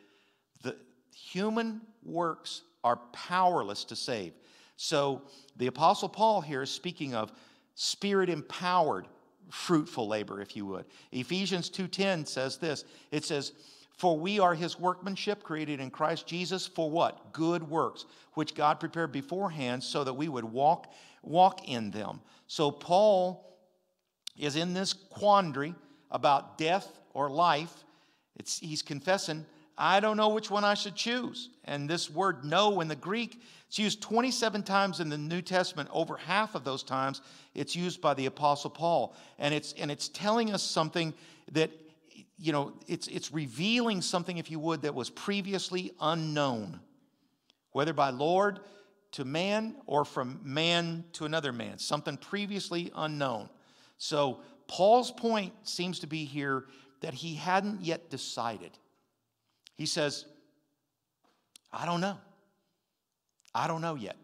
[SPEAKER 1] The human works are powerless to save. So the Apostle Paul here is speaking of spirit empowered fruitful labor, if you would. Ephesians 2:10 says this. It says, "For we are his workmanship created in Christ Jesus for what? Good works, which God prepared beforehand so that we would walk walk in them." So Paul is in this quandary about death or life. It's, he's confessing, I don't know which one I should choose. And this word know in the Greek, it's used 27 times in the New Testament. Over half of those times, it's used by the Apostle Paul. And it's, and it's telling us something that, you know, it's, it's revealing something, if you would, that was previously unknown, whether by Lord to man or from man to another man, something previously unknown. So Paul's point seems to be here that he hadn't yet decided. He says, I don't know. I don't know yet.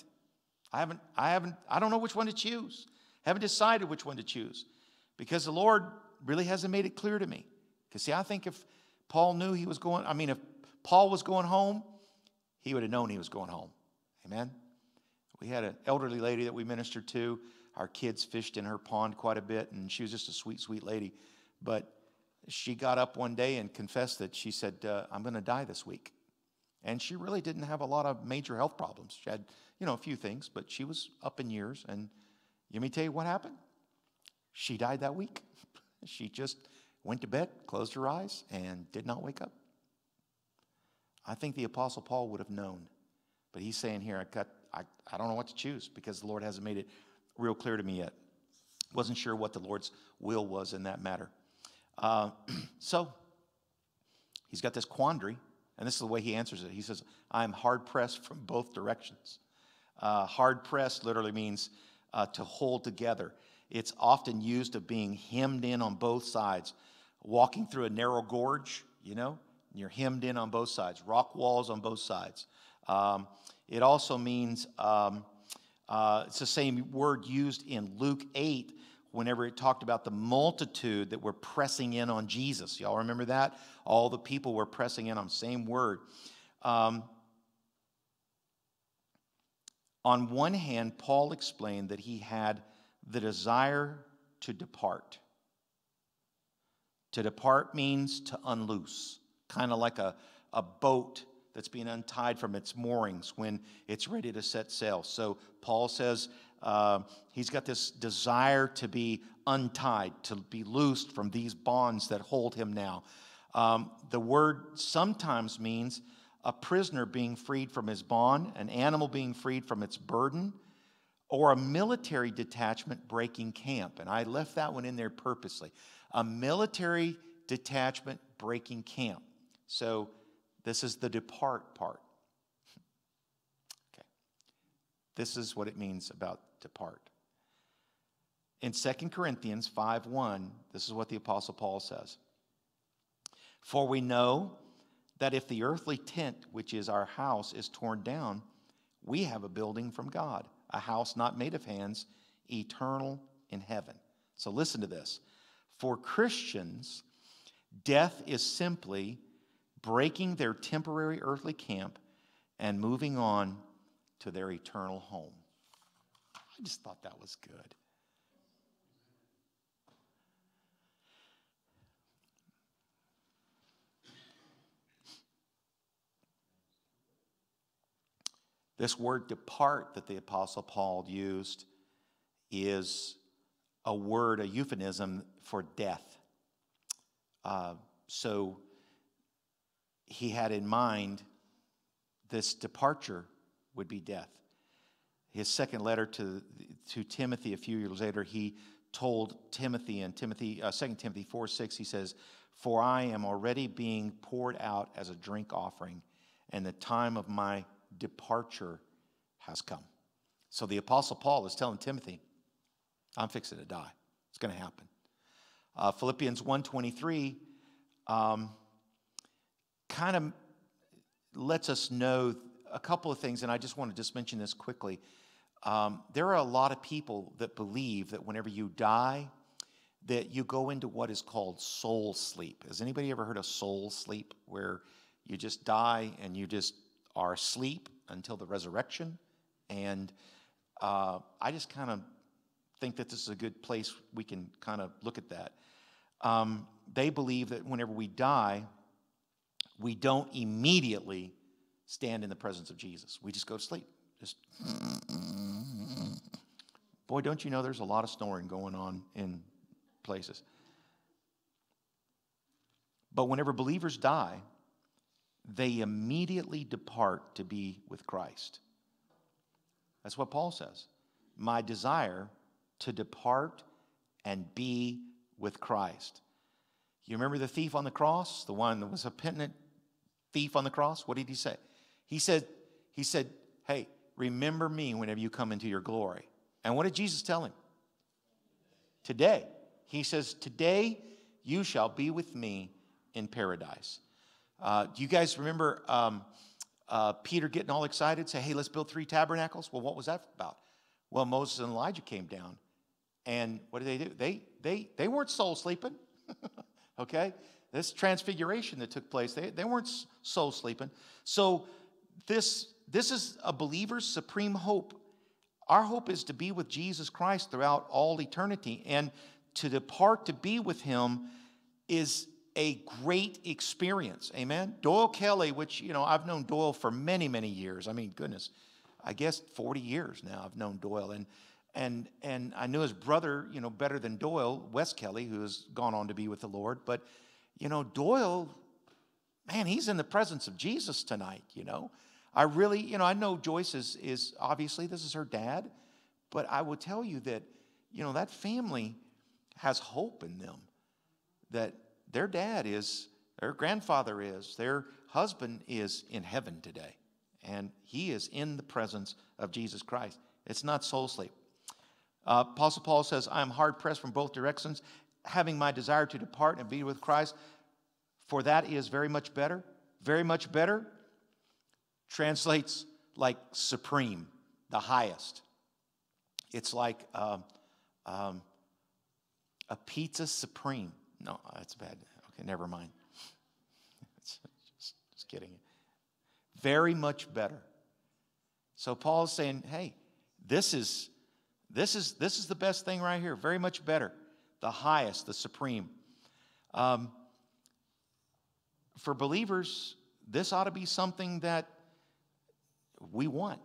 [SPEAKER 1] I haven't, I haven't, I don't know which one to choose. I haven't decided which one to choose because the Lord really hasn't made it clear to me. Because, see, I think if Paul knew he was going, I mean, if Paul was going home, he would have known he was going home. Amen? We had an elderly lady that we ministered to. Our kids fished in her pond quite a bit, and she was just a sweet, sweet lady. But she got up one day and confessed that she said, uh, I'm going to die this week. And she really didn't have a lot of major health problems. She had, you know, a few things, but she was up in years. And let me tell you what happened. She died that week. she just went to bed, closed her eyes, and did not wake up. I think the Apostle Paul would have known. But he's saying here, I, got, I, I don't know what to choose because the Lord hasn't made it real clear to me yet. Wasn't sure what the Lord's will was in that matter. Uh, so he's got this quandary, and this is the way he answers it. He says, I'm hard pressed from both directions. Uh, hard pressed literally means uh, to hold together. It's often used of being hemmed in on both sides, walking through a narrow gorge, you know, you're hemmed in on both sides, rock walls on both sides. Um, it also means, um, uh, it's the same word used in Luke 8 whenever it talked about the multitude that were pressing in on Jesus. Y'all remember that? All the people were pressing in on same word. Um, on one hand, Paul explained that he had the desire to depart. To depart means to unloose, kind of like a, a boat that's being untied from its moorings when it's ready to set sail. So Paul says uh, he's got this desire to be untied, to be loosed from these bonds that hold him now. Um, the word sometimes means a prisoner being freed from his bond, an animal being freed from its burden, or a military detachment breaking camp. And I left that one in there purposely. A military detachment breaking camp. So this is the depart part. Okay. This is what it means about depart. In 2 Corinthians 5 1, this is what the Apostle Paul says. For we know that if the earthly tent, which is our house, is torn down, we have a building from God, a house not made of hands, eternal in heaven. So listen to this. For Christians, death is simply breaking their temporary earthly camp and moving on to their eternal home. I just thought that was good. This word depart that the Apostle Paul used is a word, a euphemism for death. Uh, so he had in mind this departure would be death. His second letter to, to Timothy a few years later, he told Timothy in Timothy, uh, 2 Timothy 4 6, he says, For I am already being poured out as a drink offering, and the time of my departure has come. So the Apostle Paul is telling Timothy, I'm fixing to die. It's going to happen. Uh, Philippians 1.23 um, kind of lets us know a couple of things, and I just want to just mention this quickly. Um, there are a lot of people that believe that whenever you die, that you go into what is called soul sleep. Has anybody ever heard of soul sleep, where you just die and you just are asleep until the resurrection? And uh, I just kind of think that this is a good place we can kind of look at that. Um, they believe that whenever we die, we don't immediately stand in the presence of Jesus. We just go to sleep. Just boy, don't you know there's a lot of snoring going on in places. But whenever believers die, they immediately depart to be with Christ. That's what Paul says. My desire to depart and be with Christ. You remember the thief on the cross, the one that was a penitent thief on the cross? What did he say? He said, he said, "Hey, remember me whenever you come into your glory." And what did Jesus tell him? Today. He says, "Today you shall be with me in paradise." Uh, do you guys remember um, uh, Peter getting all excited, say, "Hey, let's build three tabernacles"? Well, what was that about? Well, Moses and Elijah came down and what did they do? They, they, they weren't soul sleeping, okay? This transfiguration that took place, they, they weren't soul sleeping. So this, this is a believer's supreme hope. Our hope is to be with Jesus Christ throughout all eternity. And to depart to be with him is a great experience. Amen. Doyle Kelly, which, you know, I've known Doyle for many, many years. I mean, goodness, I guess 40 years now I've known Doyle. And and and I knew his brother, you know, better than Doyle, Wes Kelly, who has gone on to be with the Lord. But you know, Doyle, man, he's in the presence of Jesus tonight. You know, I really, you know, I know Joyce is is obviously this is her dad, but I will tell you that you know that family has hope in them. That their dad is, their grandfather is, their husband is in heaven today, and he is in the presence of Jesus Christ. It's not soul sleep. Uh, Apostle Paul says, I am hard pressed from both directions, having my desire to depart and be with Christ, for that is very much better. Very much better translates like supreme, the highest. It's like um, um, a pizza supreme. No, that's bad. Okay, never mind. just, just kidding. Very much better. So Paul's saying, hey, this is this is, this is the best thing right here, very much better. The highest, the supreme. Um, for believers, this ought to be something that we want.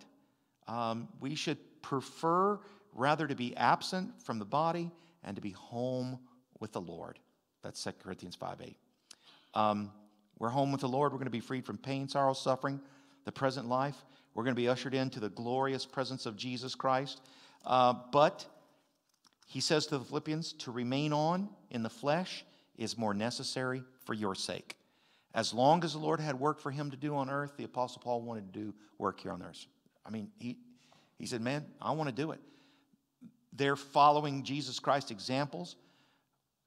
[SPEAKER 1] Um, we should prefer rather to be absent from the body and to be home with the Lord. That's 2 Corinthians 5 8. Um, we're home with the Lord. We're going to be freed from pain, sorrow, suffering, the present life. We're going to be ushered into the glorious presence of Jesus Christ. Uh, but he says to the Philippians to remain on in the flesh is more necessary for your sake. As long as the Lord had work for him to do on earth, the Apostle Paul wanted to do work here on earth. I mean, he, he said, Man, I want to do it. Their following Jesus Christ examples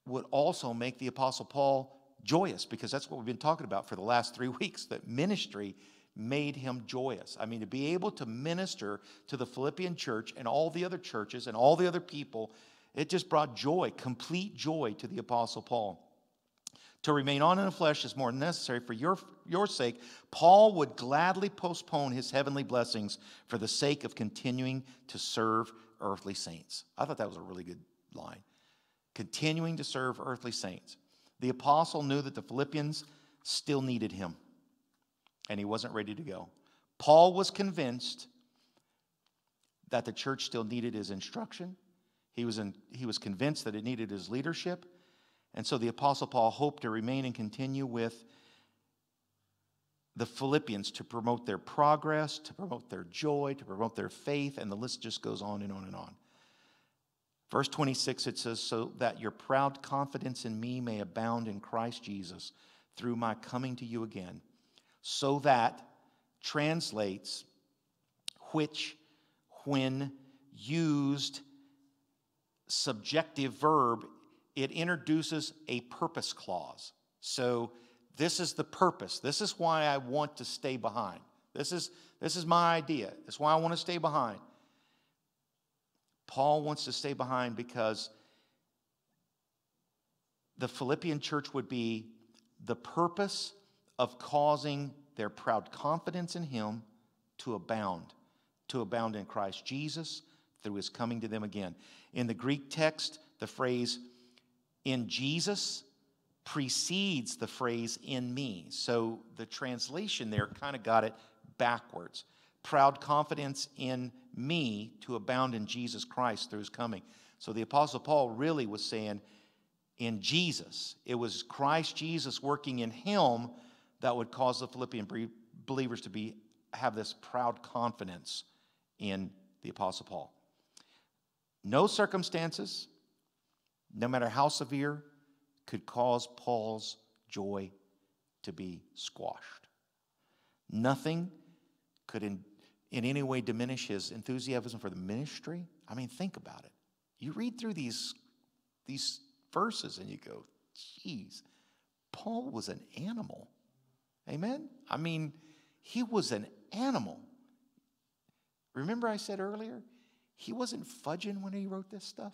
[SPEAKER 1] would also make the Apostle Paul joyous because that's what we've been talking about for the last three weeks that ministry made him joyous. I mean, to be able to minister to the Philippian church and all the other churches and all the other people, it just brought joy, complete joy to the Apostle Paul. To remain on in the flesh is more necessary for your, your sake. Paul would gladly postpone his heavenly blessings for the sake of continuing to serve earthly saints. I thought that was a really good line. Continuing to serve earthly saints. The apostle knew that the Philippians still needed him, and he wasn't ready to go. Paul was convinced that the church still needed his instruction. He was, in, he was convinced that it needed his leadership. And so the Apostle Paul hoped to remain and continue with the Philippians to promote their progress, to promote their joy, to promote their faith, and the list just goes on and on and on. Verse 26, it says, So that your proud confidence in me may abound in Christ Jesus through my coming to you again. So that translates which, when used, subjunctive verb, it introduces a purpose clause. So this is the purpose. This is why I want to stay behind. This is, this is my idea. That's why I want to stay behind. Paul wants to stay behind because the Philippian church would be the purpose of causing their proud confidence in him to abound, to abound in Christ Jesus through his coming to them again. In the Greek text, the phrase in Jesus precedes the phrase in me. So the translation there kind of got it backwards. Proud confidence in me to abound in Jesus Christ through his coming. So the Apostle Paul really was saying, in Jesus, it was Christ Jesus working in him that would cause the Philippian believers to be have this proud confidence in the Apostle Paul. No circumstances, no matter how severe, could cause Paul's joy to be squashed. Nothing could in, in any way diminish his enthusiasm for the ministry. I mean, think about it. You read through these, these verses and you go, geez, Paul was an animal. Amen? I mean, he was an animal. Remember, I said earlier, he wasn't fudging when he wrote this stuff.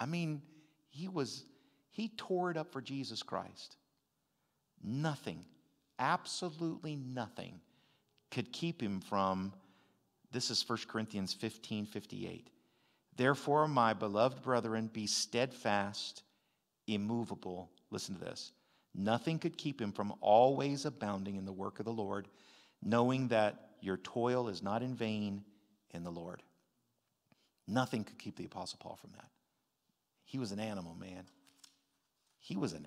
[SPEAKER 1] I mean, he was, he tore it up for Jesus Christ. Nothing, absolutely nothing could keep him from, this is 1 Corinthians 15 58. Therefore, my beloved brethren, be steadfast, immovable. Listen to this. Nothing could keep him from always abounding in the work of the Lord, knowing that your toil is not in vain in the Lord. Nothing could keep the Apostle Paul from that. He was an animal, man. He was an,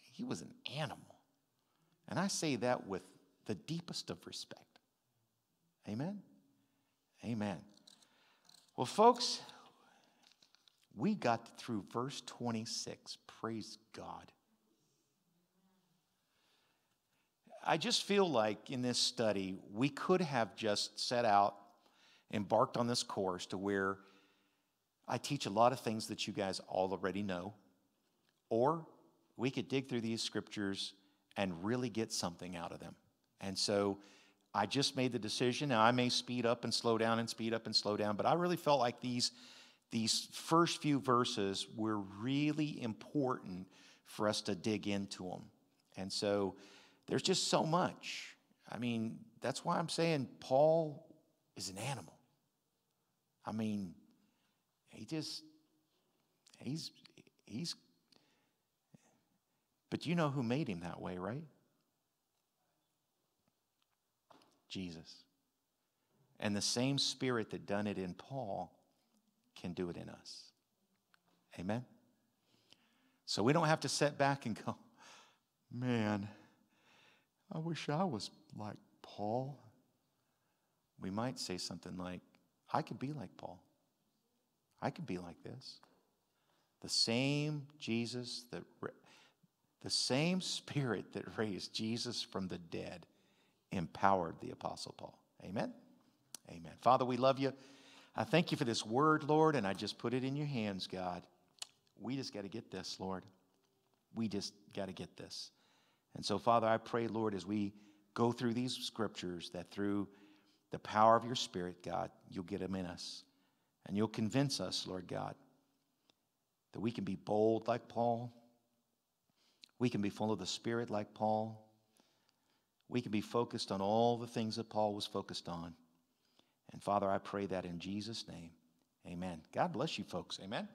[SPEAKER 1] he was an animal. And I say that with the deepest of respect. Amen? Amen. Well, folks, we got through verse 26. Praise God. I just feel like in this study, we could have just set out, embarked on this course to where I teach a lot of things that you guys all already know. Or we could dig through these scriptures and really get something out of them. And so I just made the decision. Now, I may speed up and slow down and speed up and slow down, but I really felt like these, these first few verses were really important for us to dig into them. And so there's just so much. I mean, that's why I'm saying Paul is an animal. I mean, he just, he's, he's, but you know who made him that way, right? Jesus. And the same spirit that done it in Paul can do it in us. Amen? So we don't have to sit back and go, man, I wish I was like Paul. We might say something like, I could be like Paul. I could be like this. The same Jesus that, the same Spirit that raised Jesus from the dead empowered the Apostle Paul. Amen? Amen. Father, we love you. I thank you for this word, Lord, and I just put it in your hands, God. We just got to get this, Lord. We just got to get this. And so, Father, I pray, Lord, as we go through these scriptures, that through the power of your Spirit, God, you'll get them in us. And you'll convince us, Lord God, that we can be bold like Paul. We can be full of the Spirit like Paul. We can be focused on all the things that Paul was focused on. And Father, I pray that in Jesus' name. Amen. God bless you, folks. Amen.